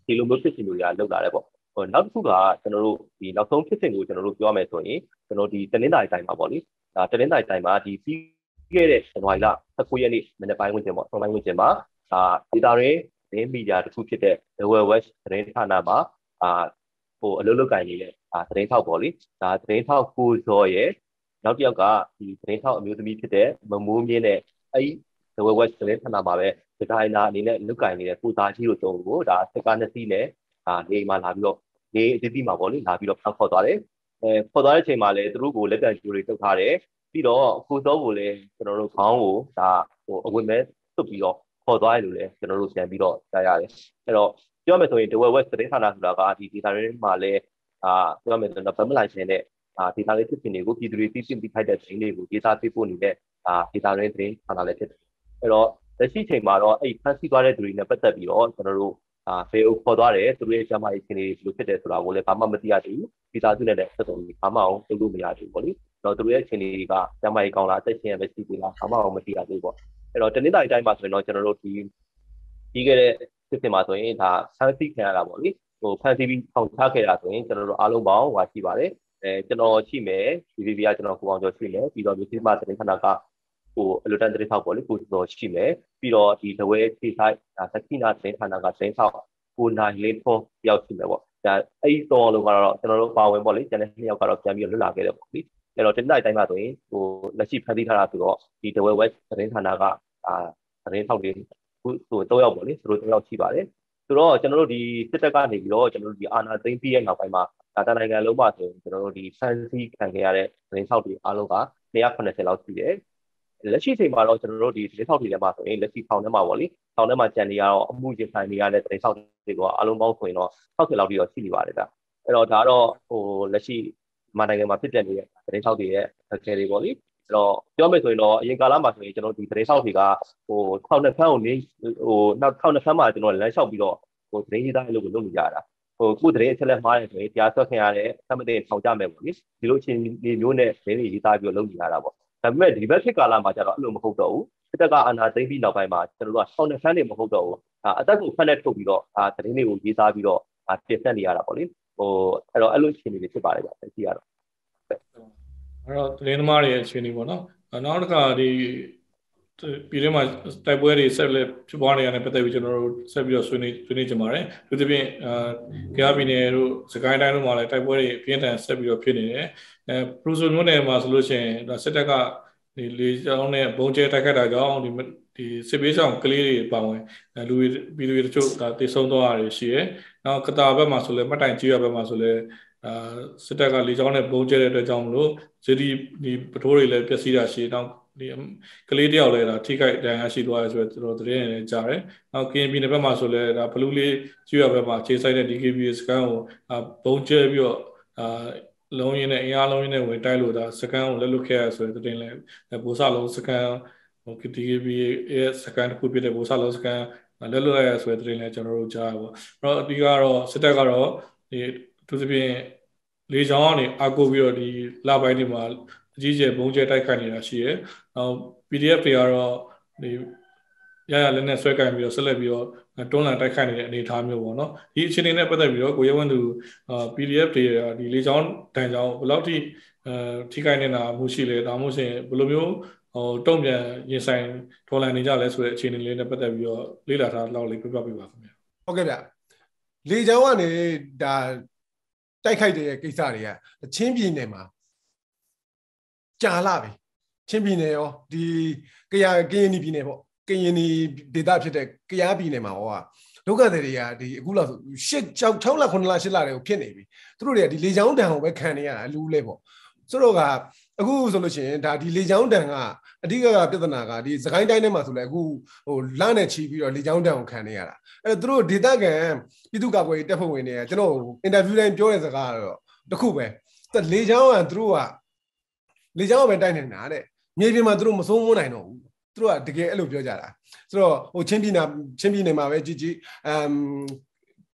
ဒီလိုမျိုးဖြစ်စီမျိုးတွေကလောက်လာတယ်ပေါ့ဟိုနောက်တစ်ခုကကျွန်တော်တို့ဒီနောက်ဆုံးဖြစ်စဉ်ကိုကျွန်တော်တို့ပြောမယ်ဆိုရင်ကျွန်တော်ဒီတနင်္လာရီတိုင်းမှာပေါ့လေဒါတနင်္လာရီတိုင်းမှာဒီပြီးခဲ့တဲ့ဇန်နဝါရီလ19ရက်နေ့မနေ့ပိုင်းဝင်ကျင်ပေါ့ဆောင်းပိုင်းဝင်ကျင်မှာဒါဒေတာရင်းသတင်းမီဒီယာတစ်ခုဖြစ်တဲ့ The West သတင်းဌာနမှာအာဟိုအလုပ်လုပ်ကိုင်နေတဲ့အာသတင်းထောက်ပေါ့လေဒါသတင်းထောက်ကိုဇော်ရဲ့ နောက်တစ်ယောက်ကဒီသတင်းထောက်အမျိုးသမီးဖြစ်တဲ့မမိုးမြင့်နဲ့အဲ့ The West သတင်းဌာနမှာပဲဒီဇိုင်နာအနေနဲ့လုပ်ကိုင်နေတဲ့ကိုသားကြီးတို့တုံးကိုဒါစကားနှစ်စီးနဲ့အာနေမှာလာပြီးတော့နေအသီးသီးမှာပေါ့လေလာပြီးတော့ဖောက်ခေါ်သွားတယ်အဲခေါ်သွားတဲ့အချိန်မှာလည်းသူတို့ကိုလက်ကန်ကျူတွေတုတ်ထားတယ်ပြီးတော့ကိုစောကိုလည်းကျွန်တော်တို့ခေါင်းကိုဒါဟိုအဝင်မဲ့သွတ်ပြီးတော့ခေါ်သွားရလို့လည်းကျွန်တော်တို့ပြန်ပြီးတော့ကြားရတယ်အဲ့တော့ပြောမယ်ဆိုရင် The West သတင်းဌာနဆိုတာကဒီ data တွေမှာလည်းအာပြောမယ်ဆိုတော့ဗမလိုက်ခြင်း နဲ့အာ data လေးဖြစ်ဖြစ်တွေကိုပြည်သူတွေသိသိသိခိုက်တဲ့ခြင်းတွေကို data သိဖို့နေတဲ့အာ data တွေသတင်းဌာနလည်းဖြစ်တယ်အဲ့တော့လက်ရှိချိန်မှာတော့အဲ့ဖန်ဆီးသွားတဲ့သူတွေနဲ့ပတ်သက်ပြီးတော့ကျွန်တော်တို့အာဖေအိုခေါ်သွားတယ်သူတို့ရဲ့ကျမကြီးချင်းတွေဘယ်လိုဖြစ်တယ်ဆိုတာကိုလည်းဘာမှမသိရသေးဘူးဒီသားစုနဲ့လည်းဆက်သွယ်ပြီးဘာမှအောင်လုပ်လို့မရသေးဘူးပေါ့လေတော့သူတို့ရဲ့ချင်းတွေကကျမကြီးကောင်းလားတက်ရှင်ရပဲရှိသေးလားဘာမှအောင်မသိရသေးဘူးပေါ့အဲ့တော့တနင်္လာရီတိုင်းမှာဆိုရင်တော့ကျွန်တော်တို့ဒီပြီးခဲ့တဲ့စစ်စစ်မှာဆိုရင်ဒါဖန်ဆီးခံရတာပေါ့လေဟိုဖန်ဆီးပြီးထောင်ချခဲ့တာဆိုရင်ကျွန်တော်တို့အားလုံးပေါင်းဟိုရှိပါတယ် အဲကျွန်တော်ရှိမယ် VVB ကကျွန်တော်ကိုအောင်ကျော်ရှိမယ်ပြီးတော့မြို့စီမသတင်းဌာနကဟိုအလူတန်သတင်းထောက်ပေါ့လေကိုစောရှိမယ်ပြီးတော့ဒီတဝဲခြေဆိုင်ဒါသတိနာသတင်းဌာနကသတင်းထောက်ကိုနိုင်လင်းဖို့တယောက်ရှိမယ်ပေါ့ဒါအဲ့ဒီတော့လုံးကတော့ကျွန်တော်တို့ပါဝင်ပေါ့လေကျန်တဲ့နှစ်ယောက်ကတော့ပြန်ပြီးလွတ်လာခဲ့တယ်ပေါ့လေအဲ့တော့တနေ့တိုင်းမှာဆိုရင်ဟိုလက်ရှိဖန်တီးထားတာဆိုတော့ဒီတဝဲဝက်သတင်းဌာနကအာသတင်းထောက်တွေခုဟိုတော့ရောက်ပေါ့လေသူတို့တော့ရောက်ရှိပါတယ်ဆိုတော့ကျွန်တော်တို့ဒီစစ်တပ်ကနေပြီးတော့ကျွန်တော်တို့ဒီအာဏာသိမ်းပြီးရဲ့နောက်ပိုင်းမှာ ဒါတနိုင်ငံလုံးမှာဆိုရင်ကျွန်တော်တို့ဒီဖန်စီခံခဲ့ရတဲ့သတင်းထောက်တွေအားလုံးက180လောက်ရှိတယ်လက်ရှိချိန်မှာတော့ကျွန်တော်တို့ဒီသတင်းထောက်တွေထဲမှာဆိုရင်လက်ရှိထောင်ထဲမှာပေါ့လေထောင်ထဲမှာကြံနေရတော့အမှုရင်ဆိုင်နေရတဲ့သတင်းထောက်တွေကအားလုံးပေါင်းဆိုရင်တော့60လောက်တိတော့ရှိနေပါတယ်ဗျအဲ့တော့ဒါတော့ဟိုလက်ရှိမြန်မာနိုင်ငံမှာဖြစ်ပျက်နေတဲ့သတင်းထောက်တွေရဲ့အခက်အခဲတွေပေါ့လေအဲ့တော့ပြောမယ်ဆိုရင်တော့အရင်ကာလမှာဆိုရင်ကျွန်တော်ဒီသတင်းထောက်တွေကဟိုထောင်နှစ်ဖန်းကိုနေဟိုနောက်ထောင်နှစ်ဖန်းမှာကျွန်တော်လမ်းလျှောက်ပြီးတော့ဟိုသတင်းရေးသားရေးလုပ်ကိုလုပ်နေကြတာ ဟိုခုသတင်းအချက်လက်မှားတယ်ဆိုရင်တရားစွဲခင်ရတဲ့သမတဲ့ထောင်ကြမယ်ပေါ့လေဒီလိုချင်းဒီမျိုးနဲ့သတင်းတွေရေးသားပြီးတော့လုပ်နေရတာပေါ့ဒါပေမဲ့ဒီဘက်ခေတ်ကာလမှာကျတော့အဲ့လိုမဟုတ်တော့ဘူးစစ်တပ်ကအာဏာသိမ်းပြီးနောက်ပိုင်းမှာကျွန်တော်တို့ကဆောင်းနေဖန်းနေမဟုတ်တော့ဘူးအာအသက်ကိုဖက်နဲ့ထုတ်ပြီးတော့အာသတင်းတွေကိုရေးသားပြီးတော့အာတင်ဆက်နေရတာပေါ့လေဟိုအဲ့တော့အဲ့လိုအခြေအနေတွေဖြစ်ပါတယ်ဗျသိရတော့အဲ့တော့သတင်းသမားတွေရဲ့အခြေအနေပေါ့နော်နောက်တစ်ခါဒီ ပြည်ထဲမှာတိုက်ပွဲတွေဆက်လက်ဖြစ်ပွားနေရတဲ့ပတ်သက်ပြီးကျွန်တော်တို့ဆက်ပြီးတော့ဆွေးနွေးဆွေးနွေးကြပါတယ်။ဒီသဖြင့်အာကြားပြည်နယ်တို့စကိုင်းတိုင်းတို့မှာလည်းတိုက်ပွဲတွေအပြင်းထန်ဆက်ပြီးတော့ဖြစ်နေတယ်။အဲပရိုဆိုမျိုးနယ်မှာဆိုလို့ရှိရင်ဒါစစ်တပ်ကဒီလေကြောင်းနဲ့ဘုံကျဲတိုက်ခတ်တာကြောင့်ဒီဒီစစ်ပေးဆောင်ကလေးတွေပါဝင်လူပြည်သူတွေတချို့ဒါတည်ဆုံသွားတာရှိရဲ။နောက်ကတာဘက်မှာဆိုလဲမှတ်တိုင်ကြီးရဘက်မှာဆိုလဲအာစစ်တပ်ကလေကြောင်းနဲ့ဘုံကျဲတဲ့အတွက်ကြောင့်မလို့ဇီဒီဒီပထိုးတွေလည်းပျက်စီးတာရှိနောက် ဒီကလေးတယောက်လည်းဒါထိခိုက်ဒဏ်ရာရှိသွားတယ်ဆိုတော့ကျွန်တော်သတင်းနဲ့ကြားတယ်။နောက်ကရင်ပြည်နယ်ဘက်မှာဆိုလဲဒါဘလူးလေးကျွရဘက်မှာခြေဆိုင်တဲ့ DKB စကန်ကိုဘုံကျဲပြီးတော့အာလုံးရင်းနဲ့အင်အားလုံးရင်းနဲ့ဝင်တိုက်လို့ဒါစကန်ကိုလက်လွတ်ခဲ့ရဆိုတဲ့သတင်းလဲဘိုးဆလုံးစကန်ဟို DKB ရဲ့စကန်တစ်ခုဖြစ်တဲ့ဘိုးဆလုံးစကန်လက်လွတ်ရဆိုတဲ့သတင်းလဲကျွန်တော်တို့ကြားပါပေါ့။အဲ့တော့အဓိကတော့စစ်တပ်ကတော့ဒီသူသဖြင့်လေချောင်းကနေအကူပြီးတော့ဒီလပိုင်းတွေမှာ အကြီးကျယ်ဘုံကျဲတိုက်ခိုက်နေတာရှိရဲ။နောက် PDF တွေကတော့ဒီရရလည်းနဲ့ဆွဲကင်ပြီးတော့ဆက်လက်ပြီးတော့တွန်းလှန်တိုက်ခိုက်နေတဲ့အနေအထားမျိုးပေါ့နော်။ဒီအခြေအနေနဲ့ပတ်သက်ပြီးတော့ကိုရဲဝင်းသူအာ PDF တွေဒီလေချောင်းတန်ချောင်းဘယ်လောက်ထိအဲထိခိုက်နေတာမှုရှိလဲဒါမှမဟုတ်ရင်ဘယ်လိုမျိုးဟိုတုံ့ပြန်ရင်ဆိုင်ထော်လန်နေကြလဲဆိုတဲ့အခြေအနေလေးနဲ့ပတ်သက်ပြီးတော့လေ့လာထားလောက်လေးပြပြပေးပါခင်ဗျာ။ဟုတ်ကဲ့ဗျ။လေချောင်းကနေဒါတိုက်ခိုက်တဲ့ကိစ္စတွေကချင်းပြည်နယ်မှာ ကြာလာပြီချင်းပြည်နယ်ရောဒီကရကရင်ပြည်နယ်ပေါ့ကရင်ဒေသဖြစ်တဲ့ကရပြည်နယ်မှာဟောဒုက္ခသည်တွေကဒီအခုလောက်ဆို6 6လ9လ10လတွေကိုဖြစ်နေပြီသူတို့တွေကဒီလေချောင်းတန်ကိုပဲခံနေရတာအလူးလဲပေါ့ဆိုတော့ကအခုဆိုလို့ရှိရင်ဒါဒီလေချောင်းတန်ကအဓိကကပြဿနာကဒီစကိုင်းတိုင်းထဲမှာဆိုလဲအခုဟိုလနဲ့ချီပြီးတော့လေချောင်းတန်ကိုခံနေရတာအဲသူတို့ဒေသခံပြည်သူ့ကာကွယ်ရေးတပ်ဖွဲ့ဝင်တွေကကျွန်တော်အင်တာဗျူးတိုင်းပြောတဲ့စကားကတော့တခုပဲလေချောင်းကသူတို့က လေချောင်းကပဲတိုက်နေတာတဲ့မြေပြင်မှာသူတို့မစိုးမိုးနိုင်တော့ဘူးသူတို့ကတကယ်အဲ့လိုပြောကြတာဆိုတော့ဟိုချင်းပြည်နယ်ချင်းပြည်နယ်မှာပဲကြည်ကြည်အမ်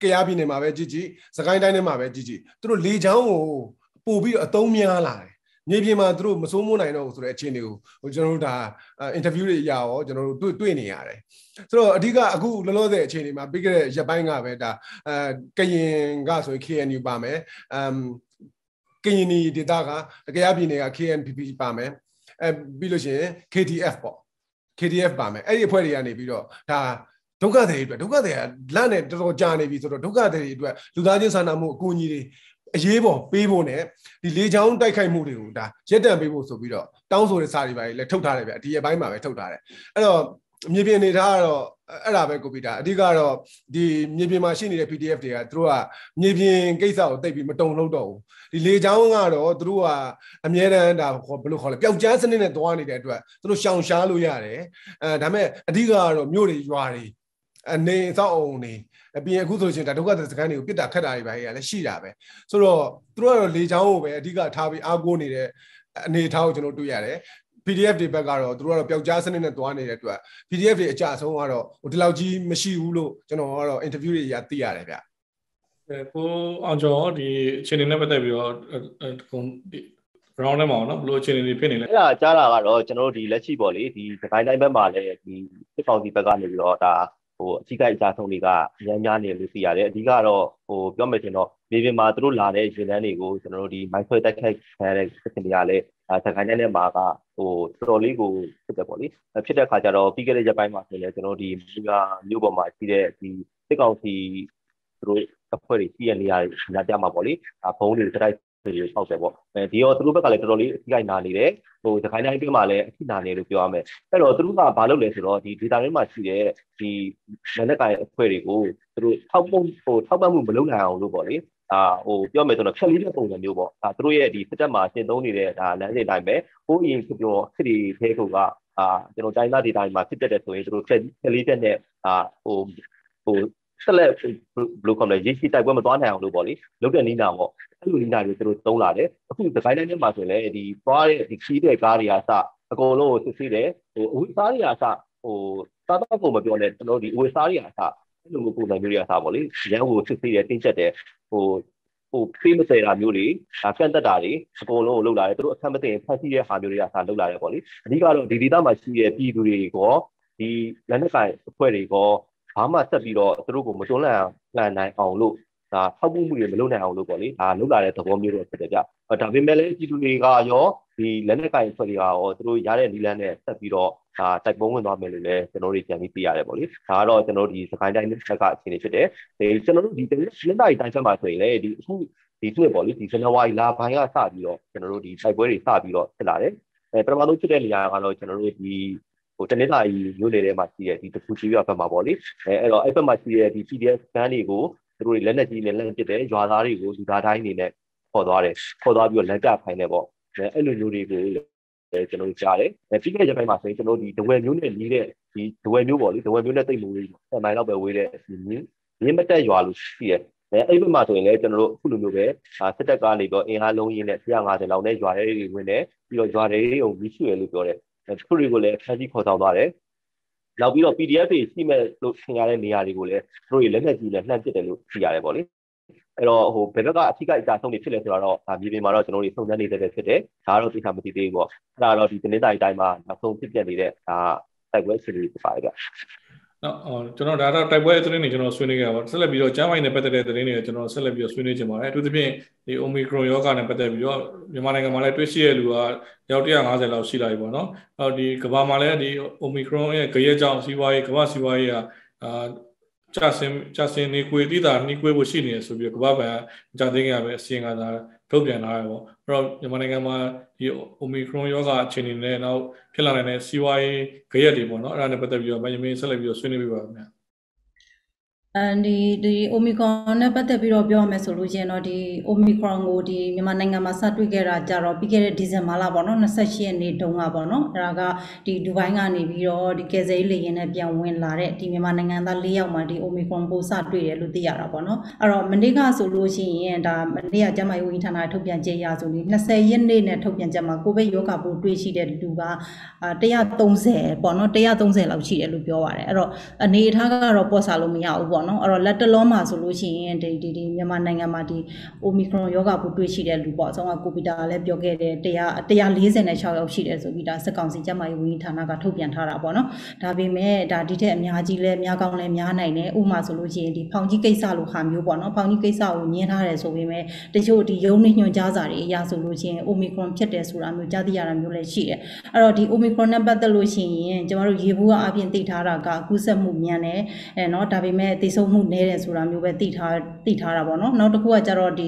ကယားပြည်နယ်မှာပဲကြည်ကြည်စကိုင်းတိုင်းထဲမှာပဲကြည်ကြည်သူတို့လေချောင်းကိုပို့ပြီးတော့အသုံးများလာတယ်မြေပြင်မှာသူတို့မစိုးမိုးနိုင်တော့ဘူးဆိုတဲ့အခြေအနေကိုဟိုကျွန်တော်တို့ဒါအင်တာဗျူးတွေအရာရောကျွန်တော်တို့တွေ့တွေ့နေရတယ်ဆိုတော့အဓိကအခုလောလောဆယ်အခြေအနေမှာပြီးခဲ့တဲ့ရက်ပိုင်းကပဲဒါအဲကရင်ကဆိုရင် KNU ပါမယ်အမ် ကရင်နီဒေတာကကြရပြည်နယ်က KNPP ပါမယ်အဲပြီးလို့ရှိရင် KTF ပေါ့ KTF ပါမယ်အဲ့ဒီအဖွဲ့တွေကနေပြီးတော့ဒါဒုက္ခသည်တွေအတွက်ဒုက္ခသည်ကလန့်နဲ့တော်တော်ကြာနေပြီဆိုတော့ဒုက္ခသည်တွေအတွက်လူသားချင်းစာနာမှုအကူအညီတွေအရေးပေါ်ပေးဖို့နဲ့ဒီလေချောင်းတိုက်ခိုက်မှုတွေကိုဒါရက်တန့်ပေးဖို့ဆိုပြီးတော့တောင်းဆိုတဲ့စာတွေပါလည်းထုတ်ထားတယ်ဗျဒီရက်ပိုင်းမှာပဲထုတ်ထားတယ်အဲ့တော့မြေပြင်အနေထားကတော့ အဲ့ဒါပဲကိုပီတာအဓိကတော့ဒီမြေပြင်မှာရှိနေတဲ့ PDF တွေကသူတို့ကမြေပြင်ကိစ္စကိုတိတ်ပြီးမတုံလို့တော့ဘူးဒီလေချောင်းကတော့သူတို့ကအမြဲတမ်းဒါဘယ်လိုခေါ်လဲပျောက်ကြားစနစ်နဲ့သွားနေတဲ့အတွက်သူတို့ရှောင်ရှားလို့ရတယ်အဲဒါမဲ့အဓိကကတော့မြို့တွေရွာတွေအနေအဆောက်အုံတွေပြီးရင်အခုဆိုရှင်ဒါဒုက္ခသည်စခန်းတွေကိုပြစ်တာခတ်တာတွေပဲလည်းရှိတာပဲဆိုတော့သူတို့ကတော့လေချောင်းကိုပဲအဓိကထားပြီးအားကိုးနေတဲ့အနေအထားကိုကျွန်တော်တွေ့ရတယ် PDF တွေဘက်ကတော့သူတို့ကတော့ပျောက်ကြားစနစ်နဲ့တွားနေတဲ့အတွက် PDF တွေအကြဆုံးကတော့ဟိုဒီလောက်ကြီးမရှိဘူးလို့ကျွန်တော်ကတော့ interview တွေရသိရတယ်ဗျ။အဲကိုအောင်ကျော်ဒီအခြေအနေနဲ့ပတ်သက်ပြီးတော့ဒီ ground ထဲမှာနော်ဘလို့အခြေအနေတွေဖြစ်နေလဲအဲ့ဒါကြားတာကတော့ကျွန်တော်တို့ဒီလက်ရှိပေါ့လေဒီဒီပိုင်းတိုင်းဘက်မှာလည်းဒီစစ်ကောင်စီဘက်ကနေပြီးတော့ဒါဟိုအကြီးကအကြဆုံးတွေကအများများနေလို့သိရတယ်အဓိကတော့ဟိုပြောမယ်ဆိုတော့မြေပြင်မှာသူတို့လာတဲ့ရင်တန်းတွေကိုကျွန်တော်တို့ဒီမိုက်ဆွဲတက်ခိုက်ခံရတဲ့စစ်စင်တွေကလည်းအဲစကိုင်းနဲ့မှာက ဟိုတော်တော်လေးကိုဖြစ်တယ်ပေါ့လေဖြစ်တဲ့အခါကျတော့ပြီးခဲ့တဲ့ရက်ပိုင်းမှာဆိုရင်ကျွန်တော်ဒီမြို့မြို့ပေါ်မှာရှိတဲ့ဒီစစ်ကောင်စီသူတို့အဖွဲ့တွေရှိရနေရညာပြမှာပေါ့လေဘုံတွေတိုက်တွေပေါက်တယ်ပေါ့အဲဒီတော့သူတို့ဘက်ကလည်းတော်တော်လေးအထိကိုက်နာနေတယ်ဟိုဒီခိုင်းတိုင်းပြမှာလည်းအထိနာနေလို့ပြောရမယ်အဲ့တော့သူတို့ကဘာလုပ်လဲဆိုတော့ဒီ data တွေမှာရှိတဲ့ဒီလက်နက်ကိုင်အဖွဲ့တွေကိုသူတို့ထောက်ပုံဟိုထောက်ပံ့မှုမလုပ်နိုင်အောင်လို့ပေါ့လေ အာဟိုပြောမယ်ဆိုတော့ဖြတ်လေးတဲ့ပုံစံမျိုးပေါ့ဒါသူတို့ရဲ့ဒီစစ်တပ်မှာရှင်းသုံးနေတဲ့ဒါလမ်းစဉ်တိုင်းပဲဟိုအရင်ပြောစစ်တွေသေးခုကအာကျွန်တော်တိုင်းသားဒေတာတွေမှာဖြစ်တတ်တဲ့ဆိုရင်သူတို့ဖြတ်လေးတဲ့နဲ့အာဟိုဟိုဆက်လက်ဘယ်လိုခေါ်မလဲရေရှိတိုက်ပွဲမသွားနိုင်အောင်လို့ပေါ့လေလုတ်တဲ့နီးနာပေါ့အဲ့လိုနီးနာတွေသူတို့သုံးလာတယ်အခုဒီဘိုင်းတိုင်းထဲမှာဆိုရင်လည်းဒီသွားတဲ့ဒီခီးတဲ့ကားတွေအစအကုန်လုံးကိုစစ်ဆေးတယ်ဟိုအဝိစားတွေအစဟိုစားတော့ပုံမပြောနဲ့ကျွန်တော်ဒီအဝိစားတွေအစ အဲ့လိုမျိုးပုံစံမျိုးတွေအစပေါ့လေရန်ကိုစစ်ဆေးတယ်တင်းကျပ်တယ်ဟိုဟိုဖေးမစဲတာမျိုးတွေဒါကန့်တက်တာတွေအကုန်လုံးကိုလုပ်လာတယ်သူတို့အခက်မသိရင်ဖတ်စီတဲ့ဟာမျိုးတွေအစားလုပ်လာတယ်ပေါ့လေအဓိကတော့ဒီဒေသမှာရှိတဲ့ပြည်သူတွေကောဒီလက်နက်ကိုင်အဖွဲ့တွေကောဘာမှဆက်ပြီးတော့သူတို့ကိုမတွန်းလှန်လှန်နိုင်အောင်လို့ဒါထောက်ပို့မှုတွေမလုပ်နိုင်အောင်လို့ပေါ့လေဒါလုပ်လာတဲ့သဘောမျိုးတော့ဖြစ်တယ်ဗျဒါပေမဲ့လည်းပြည်သူတွေကရော ဒီလက်နက်ကင်ဖွဲ့တွေကရောသူတို့ရတဲ့နီလန်းနဲ့ဆက်ပြီးတော့ဒါတိုက်ပုံးဝင်သွားမယ်လို့လည်းကျွန်တော်တို့ကြံပြီးသိရတယ်ပေါ့လေဒါကတော့ကျွန်တော်တို့ဒီစကိုင်းတိုင်းတစ်ခါအခြေအနေဖြစ်တယ်ဒီကျွန်တော်တို့ဒီလက်နိုင်တိုင်းဆက်မှာဆိုရင်လည်းဒီအခုဒီတွေ့ပေါ့လေဒီဇန်နဝါရီလပိုင်းကစပြီးတော့ကျွန်တော်တို့ဒီတိုက်ပွဲတွေစပြီးတော့ဖြစ်လာတယ်အဲပထမဆုံးဖြစ်တဲ့နေရာကတော့ကျွန်တော်တို့ဒီဟိုတနင်္လာရီမြို့နယ်ထဲမှာရှိတဲ့ဒီတခုချီရွာဘက်မှာပေါ့လေအဲအဲ့တော့အဲ့ဘက်မှာရှိတဲ့ဒီ PDF ဘန်းတွေကိုသူတို့လက်လက်ကြီးနဲ့လက်ပစ်တယ်ရွာသားတွေကိုလူသားတိုင်းနေနဲ့ခေါ်သွားတယ်ခေါ်သွားပြီးတော့လက်ကြဖိုင်တယ်ပေါ့ အဲအဲ့လိုမျိုးတွေကိုအဲကျွန်တော်ကြားတယ်အဲပြီးခဲ့တဲ့ပိုင်းမှာဆိုရင်ကျွန်တော်ဒီဒဝယ်မျိုးနဲ့နေတဲ့ဒီဒဝယ်မျိုးပေါ့လေဒဝယ်မျိုးနဲ့တိတ်မိုးလေးဆက်မိုင်လောက်ပဲဝေးတဲ့ဒီမြင်းမတက်ရွာလို့ရှိရဲအဲအဲ့ဘက်မှာဆိုရင်လည်းကျွန်တော်တို့အခုလိုမျိုးပဲစစ်တပ်ကနေပြီးတော့အင်အားလုံးရင်းနဲ့150လောက်နဲ့ရွာတွေဝင်တယ်ပြီးတော့ရွာတွေကိုမြှရှိရလို့ပြောတယ်တချို့တွေကိုလည်းဖမ်းဆီးခေါ်ဆောင်သွားတယ်နောက်ပြီးတော့ PDF တွေရှိမဲ့လို့ထင်ရတဲ့နေရာတွေကိုလည်းသူတို့လက်နက်ကြီးနဲ့လှမ်းပစ်တယ်လို့သိရတယ်ပေါ့လေ အဲ့တော့ဟိုဘယ်ဘက်ကအထိကအကြဆုံးတွေဖြစ်လဲဆိုတော့ဒါမြေပြင်မှာတော့ကျွန်တော်တို့စုံစမ်းနေတဲ့ဖြစ်တယ်ဒါကတော့သိချာမသိသေးဘူးပေါ့အဲ့ဒါတော့ဒီတင်းတိုင်းတိုင်းမှာနောက်ဆုံးဖြစ်ပြနေတဲ့ဒါတိုက်ပွဲစီရီဖြစ်ပါတယ်ဗျနော်ကျွန်တော်ဒါတော့တိုက်ပွဲသတင်းတွေကျွန်တော်ဆွေးနွေးခဲ့ပါဆက်လက်ပြီးတော့ကျန်းမာရေးနဲ့ပတ်သက်တဲ့သတင်းတွေကျွန်တော်ဆက်လက်ပြီးတော့ဆွေးနွေးချင်ပါတယ်အထူးသဖြင့်ဒီ Omicron ရောဂါနဲ့ပတ်သက်ပြီးတော့မြန်မာနိုင်ငံမှာလည်းတွေ့ရှိရတဲ့လူကရောက်150လောက်ရှိလာပြီပေါ့နော်အော်ဒီကမ္ဘာမှာလည်းဒီ Omicron ရဲ့ကြရက်ကြောင့်စီးပွားရေးကမ္ဘာစီးပွားရေးကအာ ကြဆင်းကြဆင်းနေကွေတိတာနှီးကွေးဖို့ရှိနေတယ်ဆိုပြီးကမ္ဘာ့ဘဏ်ကြာသိငယ်ပဲအစီရင်ခံစာထုတ်ပြန်လာတယ်ပေါ့အဲ့တော့မြန်မာနိုင်ငံမှာဒီ Omicron ရောဂါအခြေအနေနဲ့နောက်ဖြစ်လာနိုင်တဲ့စီးပွားရေးကြရက်တွေပေါ့နော်အဲ့ဒါနဲ့ပတ်သက်ပြီးတော့မယမင်းဆက်လက်ပြီးတော့ဆွေးနွေးပြပါမယ် အဲဒီဒီ Omicron နဲ့ပတ်သက်ပြီးတော့ပြောရမယ်ဆိုလို့ရှိရင်တော့ဒီ Omicron ကိုဒီမြန်မာနိုင်ငံမှာစတွေ့ခဲ့တာကြတော့ပြီးခဲ့တဲ့ဒီဇင်ဘာလပေါ့နော်28ရက်နေ့တုန်းကပေါ့နော်အဲဒါကဒီဒူဘိုင်းကနေပြီးတော့ဒီကယ်ဆယ်ရေးလေယာဉ်နဲ့ပြန်ဝင်လာတဲ့ဒီမြန်မာနိုင်ငံသား၄ယောက်မှဒီ Omicron ပိုးစတွေ့တယ်လို့သိရတာပေါ့နော်အဲ့တော့မနေ့ကဆိုလို့ရှိရင်ဒါမနေ့ကကျမရေးဝန်ကြီးဌာနထုတ်ပြန်ကြေရဆိုပြီး20ရက်နေ့နဲ့ထုတ်ပြန်ချက်မှာကိုဗစ်ရောဂါပိုးတွေ့ရှိတဲ့လူက130ပေါ့နော်130လောက်ရှိတယ်လို့ပြောပါတယ်အဲ့တော့အနေအထားကတော့ပေါ်စားလို့မရဘူးပေါ့နော်အဲ့တော့လက်တလုံးမှာဆိုလို့ရှိရင်ဒီဒီဒီမြန်မာနိုင်ငံမှာဒီ Omicron ရောဂါပိုးတွေ့ရှိတဲ့လူပေါ့အဆုံးကကိုပီတာကလည်းပြောခဲ့တယ်100 146ယောက်ရှိတယ်ဆိုပြီးဒါစက်ကောင်စီကျန်းမာရေးဝန်ကြီးဌာနကထုတ်ပြန်ထားတာပေါ့နော်ဒါပေမဲ့ဒါဒီထက်အများကြီးလဲအများကောင်းလဲများနိုင်တယ်ဥပမာဆိုလို့ရှိရင်ဒီဖောင်ကြီးကိစ္စလိုဟာမျိုးပေါ့နော်ဖောင်ကြီးကိစ္စကိုညင်းထားတယ်ဆိုပေမဲ့တချို့ဒီရုံးနှညွှန်ကြားစာတွေအရာဆိုလို့ရှိရင် Omicron ဖြစ်တယ်ဆိုတာမျိုးကြားသိရတာမျိုးလည်းရှိတယ်အဲ့တော့ဒီ Omicron နဲ့ပတ်သက်လို့ရှိရင်ကျမတို့ရေဘူးကအပြင်သိထားတာကကူးစက်မှုမြန်တယ်အဲเนาะဒါပေမဲ့သိ ဆုံးမှုနည်းတယ်ဆိုတာမျိုးပဲသိထားသိထားတာပေါ့နော်နောက်တစ်ခုကကျတော့ဒီ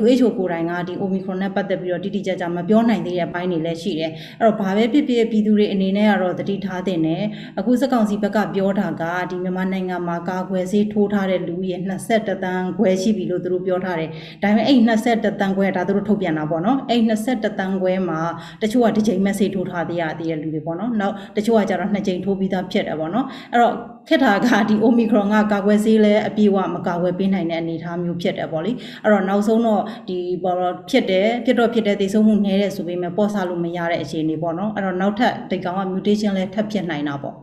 WHO ကိုယ်တိုင်ကဒီ Omicron နဲ့ပတ်သက်ပြီးတော့တိတိကျကျမပြောနိုင်သေးတဲ့အပိုင်းတွေလည်းရှိတယ်အဲ့တော့ဘာပဲဖြစ်ဖြစ်ပြည်သူတွေအနေနဲ့ကတော့တတိထားတဲ့နဲ့အခုစက်ကောင်စီဘက်ကပြောတာကဒီမြန်မာနိုင်ငံမှာကာကွယ်ဆေးထိုးထားတဲ့လူရဲ့22တန်းခွဲရှိပြီလို့သူတို့ပြောထားတယ်ဒါပေမဲ့အဲ့22တန်းခွဲဒါသူတို့ထုတ်ပြန်တာပေါ့နော်အဲ့22တန်းခွဲမှာတချို့ကတစ်ချိန်မဲ့ဆေးထိုးထားသေးရသေးတဲ့လူတွေပေါ့နော်နောက်တချို့ကကျတော့နှစ်ချိန်ထိုးပြီးသားဖြစ်တယ်ပေါ့နော်အဲ့တော့ခက်တာကဒီ Omicron ကကာကွယ်ဆေးလည်းအပြည့်အဝမကာကွယ်ပေးနိုင်တဲ့အနေအထားမျိုးဖြစ်တယ်ပေါ့လေအဲ့တော့နောက်ဆုံးတော့ဒီပေါ်တော့ဖြစ်တယ်ဖြစ်တော့ဖြစ်တဲ့သေဆုံးမှုနည်းတယ်ဆိုပေမဲ့ပေါ်စားလို့မရတဲ့အခြေအနေပေါ့နော်အဲ့တော့နောက်ထပ်ဒီကောင်က mutation လည်းထပ်ဖြစ်နိုင်တာပေါ့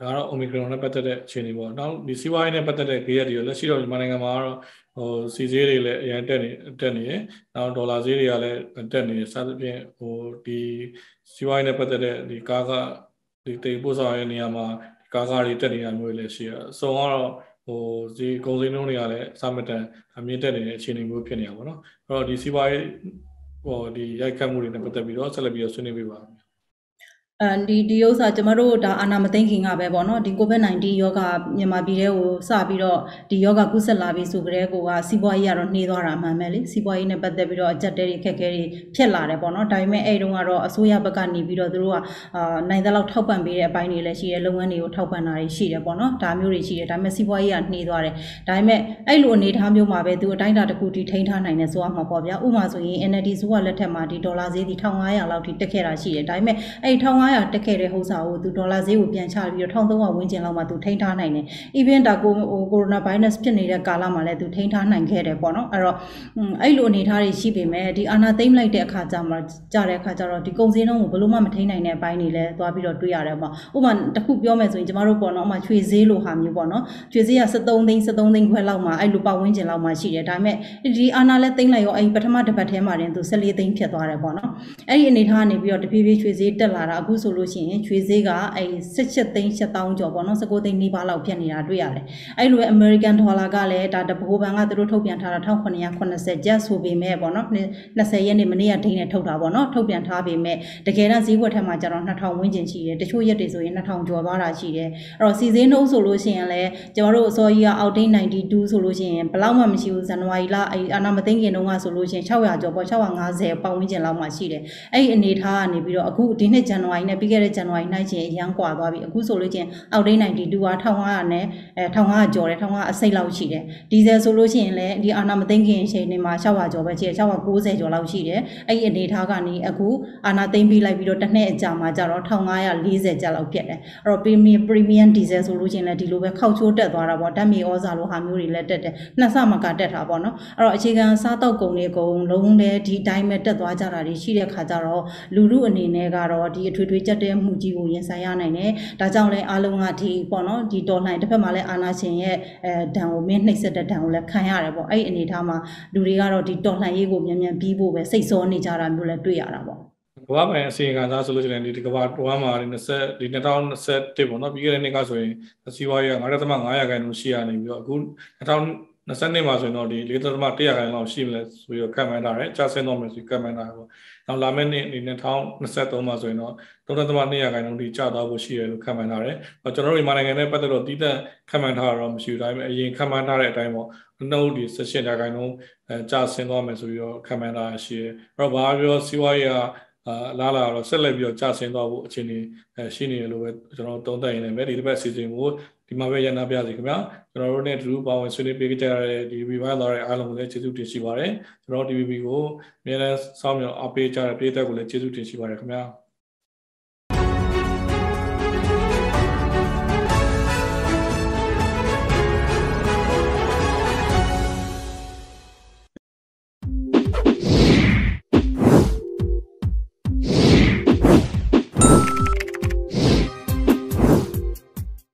ဒါကတော့ Omicron နဲ့ပတ်သက်တဲ့အခြေအနေပေါ့။နောက်ဒီစီးပွားရေးနဲ့ပတ်သက်တဲ့ gear တွေလက်ရှိတော့မြန်မာနိုင်ငံမှာကတော့ဟိုစီဈေးတွေလည်းအရင်တက်နေတက်နေတယ်။နောက်ဒေါ်လာဈေးတွေကလည်းတက်နေတယ်။စသဖြင့်ဟိုဒီစီးပွားရေးနဲ့ပတ်သက်တဲ့ဒီကားကဒီတိတ်ပို့ဆောင်ရဲ့နေရာမှာကားကားတွေတက်နေတာမျိုးလည်းရှိရအစုံကတော့ ဟိုဒီကုန်စည်နှုန်းတွေကလည်းအစမတန်အမြင့်တက်နေတဲ့အခြေအနေမျိုးဖြစ်နေတာပေါ့နော်အဲ့တော့ဒီစီးပွားရေးဟိုဒီရိုက်ခတ်မှုတွေနဲ့ပတ်သက်ပြီးတော့ဆက်လက်ပြီးတော့ဆွေးနွေးပေးပါမယ် အဲဒီဒီဥစ္စာကျမတို့ဒါအာနာမသိခင်ကပဲပေါ့နော်ဒီ COVID-19 ယောဂမြန်မာပြည်ထဲကိုစပြီးတော့ဒီယောဂကူးစက်လာပြီးဆိုကြတဲ့ကိုကစီးပွားရေးကတော့နှေးသွားတာမှန်ပဲလေစီးပွားရေးနဲ့ပတ်သက်ပြီးတော့အကြက်တဲတွေခက်ခဲတွေဖြစ်လာတယ်ပေါ့နော်ဒါပေမဲ့အဲ့တုန်းကတော့အစိုးရဘက်ကနေပြီးတော့သူတို့ကအာနိုင်တဲ့လောက်ထောက်ပံ့ပေးတဲ့အပိုင်းတွေလည်းရှိတယ်လုပ်ငန်းတွေကိုထောက်ပံ့တာတွေရှိတယ်ပေါ့နော်ဒါမျိုးတွေရှိတယ်ဒါပေမဲ့စီးပွားရေးကနှေးသွားတယ်ဒါပေမဲ့အဲ့လိုအနေအထားမျိုးမှာပဲသူအတိုင်းအတာတစ်ခုထိထိန်းထားနိုင်တယ်ဆိုရမှာပေါ့ဗျာဥပမာဆိုရင် NLD ဆိုကလက်ထက်မှာဒီဒေါ်လာဈေးဒီ1500လောက်ထိတက်ခဲ့တာရှိတယ်ဒါပေမဲ့အဲ့1500တက်ခဲ့တဲ့ဟိုစာကိုသူဒေါ်လာဈေးကိုပြန်ချပြီးတော့1300ဝန်းကျင်လောက်မှသူထိန်းထားနိုင်တယ်။ even ဒါကိုဟိုကိုရိုနာဗိုင်းရပ်စ်ဖြစ်နေတဲ့ကာလမှာလည်းသူထိန်းထားနိုင်ခဲ့တယ်ပေါ့နော်။အဲ့တော့အဲ့လိုအနေအထားတွေရှိပေမဲ့ဒီအာနာသိမ့်လိုက်တဲ့အခါကျမှကြားတဲ့အခါကျတော့ဒီကုန်စည်နှုန်းကိုဘလို့မှမထိန်းနိုင်တဲ့အပိုင်းတွေလည်းသွားပြီးတော့တွေ့ရတယ်ပေါ့။ဥပမာတစ်ခုပြောမယ်ဆိုရင်ကျမတို့ပေါ့နော်။ဥပမာချွေဈေးလိုဟာမျိုးပေါ့နော်။ချွေဈေးက73သိန်း73သိန်းခွဲလောက်မှာအဲ့လိုပတ်ဝန်းကျင်လောက်မှာရှိတယ်။ဒါပေမဲ့ဒီအာနာလည်းသိမ့်လိုက်ရောအဲ့ပထမတစ်ပတ်ထဲမှာတင်သူ14သိန်းဖြစ်သွားတယ်ပေါ့နော်။အဲ့ဒီအနေအထားကနေပြီးတော့တဖြည်းဖြည်းချွေဈေးတက်လာတာအခုဆိုလို့ရှိရင်ချွေဈေးကအဲ17သိန်း7000ကျော်ပေါ့နော်19သိန်းနီးပါးလောက်ဖြစ်နေတာတွေ့ရတယ်အဲ့လိုပဲ American Dollar ကလည်းဒါတဘိုးဘဏ်ကသူတို့ထုတ်ပြန်ထားတာ1980ကျပ်ဆိုပေမဲ့ပေါ့နော်20ရက်နေ့မနေ့ကဒိန်းနဲ့ထုတ်တာပေါ့နော်ထုတ်ပြန်ထားပေမဲ့တကယ်တော့ဈေးကွက်ထက်မှာကျတော့2000ဝန်းကျင်ရှိတယ်တချို့ရက်တွေဆိုရင်2000ကျော်သွားတာရှိတယ်အဲ့တော့စီဈေးနှုန်းဆိုလို့ရှိရင်လည်းကျွန်တော်တို့အစောကြီးက outing 92ဆိုလို့ရှိရင်ဘလောက်မှမရှိဘူးဇန်နဝါရီလအဲအာနာမသိန်းခင်တုန်းကဆိုလို့ရှိရင်600ကျော်ပေါ့650ပတ်ဝန်းကျင်လောက်မှရှိတယ်အဲ့ဒီအနေထားကနေပြီးတော့အခုဒီနှစ်ဇန်နဝါရီနဲ့ပြီးခဲ့တဲ့ဇန်နဝါရီနိုင်ချင်းအရန်ကွာသွားပြီအခုဆိုလို့ချင်းအောက်ဒိန်း92က1500နဲ့အဲ1500ကျော်တယ်1500အစိတ်လောက်ရှိတယ်ဒီဇယ်ဆိုလို့ရှိရင်လည်းဒီအာနာမသိန်းခင်အချိန်တွေမှာ600ကျော်ပဲရှိတယ်690ကျော်လောက်ရှိတယ်အဲ့ဒီအနေထားကနေအခုအာနာသိန်းပြီးလိုက်ပြီးတော့တစ်နှစ်အကြာမှာကျတော့1540ကျပ်လောက်ဖြစ်တယ်အဲ့တော့ premium premium diesel ဆိုလို့ချင်းလည်းဒီလိုပဲခောက်ချိုးတက်သွားတာပေါ့ဓာတ်မြေဩဇာလိုဟာမျိုးတွေလည်းတက်တယ်နှစ်ဆမကတက်တာပေါ့နော်အဲ့တော့အခြေခံစားတောက်ကုန်တွေအကုန်လုံးလည်းဒီတိုင်းပဲတက်သွားကြတာတွေရှိတဲ့ခါကျတော့လူလူအနေနဲ့ကတော့ဒီအထွေထွေကြက်တဲ့မှုကြီးကိုရင်ဆိုင်ရနိုင်တယ်ဒါကြောင့်လဲအားလုံးကဒီပေါ့နော်ဒီတော်လှန်တစ်ဖက်မှာလဲအာနာရှင်ရဲ့အဲဒဏ်ကိုမင်းနှိပ်စက်တဲ့ဒဏ်ကိုလည်းခံရတယ်ပေါ့အဲ့ဒီအနေထားမှာလူတွေကတော့ဒီတော်လှန်ရေးကိုမြန်မြန်ပြီးဖို့ပဲစိတ်ဆောနေကြတာမျိုးလည်းတွေ့ရတာပေါ့ကမ္ဘာ့အစီရင်ခံစာဆိုလို့ရှိရင်ဒီကမ္ဘာတွမ်းမှာ20ဒီ2021ပေါ့နော်ပြီးခဲ့တဲ့နှစ်ကဆိုရင်စီးပွားရေးက9.5ရာခိုင်နှုန်းရှိရနေပြီးတော့အခု 2022မှာဆိုရင်တော့ဒီ4.1ရာခိုင်နှုန်းလောက်ရှိမလဲဆိုပြီးတော့ကန့်မှန်းထားတယ်ကြာဆင်းတော့မယ်ဆိုပြီးကန့်မှန်းထားတယ်ပေါ့နောက်လာမယ့်နှစ်ဒီ2023မှာဆိုရင်တော့3.2ရာခိုင်နှုန်းထိကျသွားဖို့ရှိတယ်လို့ခန့်မှန်းထားတယ်။ကျွန်တော်တို့မြန်မာနိုင်ငံနဲ့ပတ်သက်တော့တည်တံ့ခန့်မှန်းထားတာတော့မရှိဘူးဒါပေမဲ့အရင်ခန့်မှန်းထားတဲ့အတိုင်းပေါ့နှုတ်ဒီ16ရာခိုင်နှုန်းအဲကျဆင်းသွားမယ်ဆိုပြီးတော့ခန့်မှန်းထားရှိတယ်။အဲ့တော့ဘာပြောစီးပွားရေးကအာလာလာတော့ဆက်လက်ပြီးတော့ကြာဆင်းသွားဖို့အခြေအနေရှိနေတယ်လို့ပဲကျွန်တော်သုံးသပ်ရင်းနဲ့ပဲဒီတစ်ပတ်အစီအစဉ်ကို ဒီမှာပဲရန်နာပြစီခင်ဗျာကျွန်တော်တို့နဲ့အတူတူပါဝင်ဆွေးနွေးပေးကြရတဲ့ဒီ revive လာတဲ့အားလုံးကိုလည်းကျေးဇူးတင်ရှိပါတယ်ကျွန်တော် DVB ကိုအများနဲ့စောင့်မျှော်အားပေးကြတဲ့ပရိသတ်ကိုလည်းကျေးဇူးတင်ရှိပါတယ်ခင်ဗျာ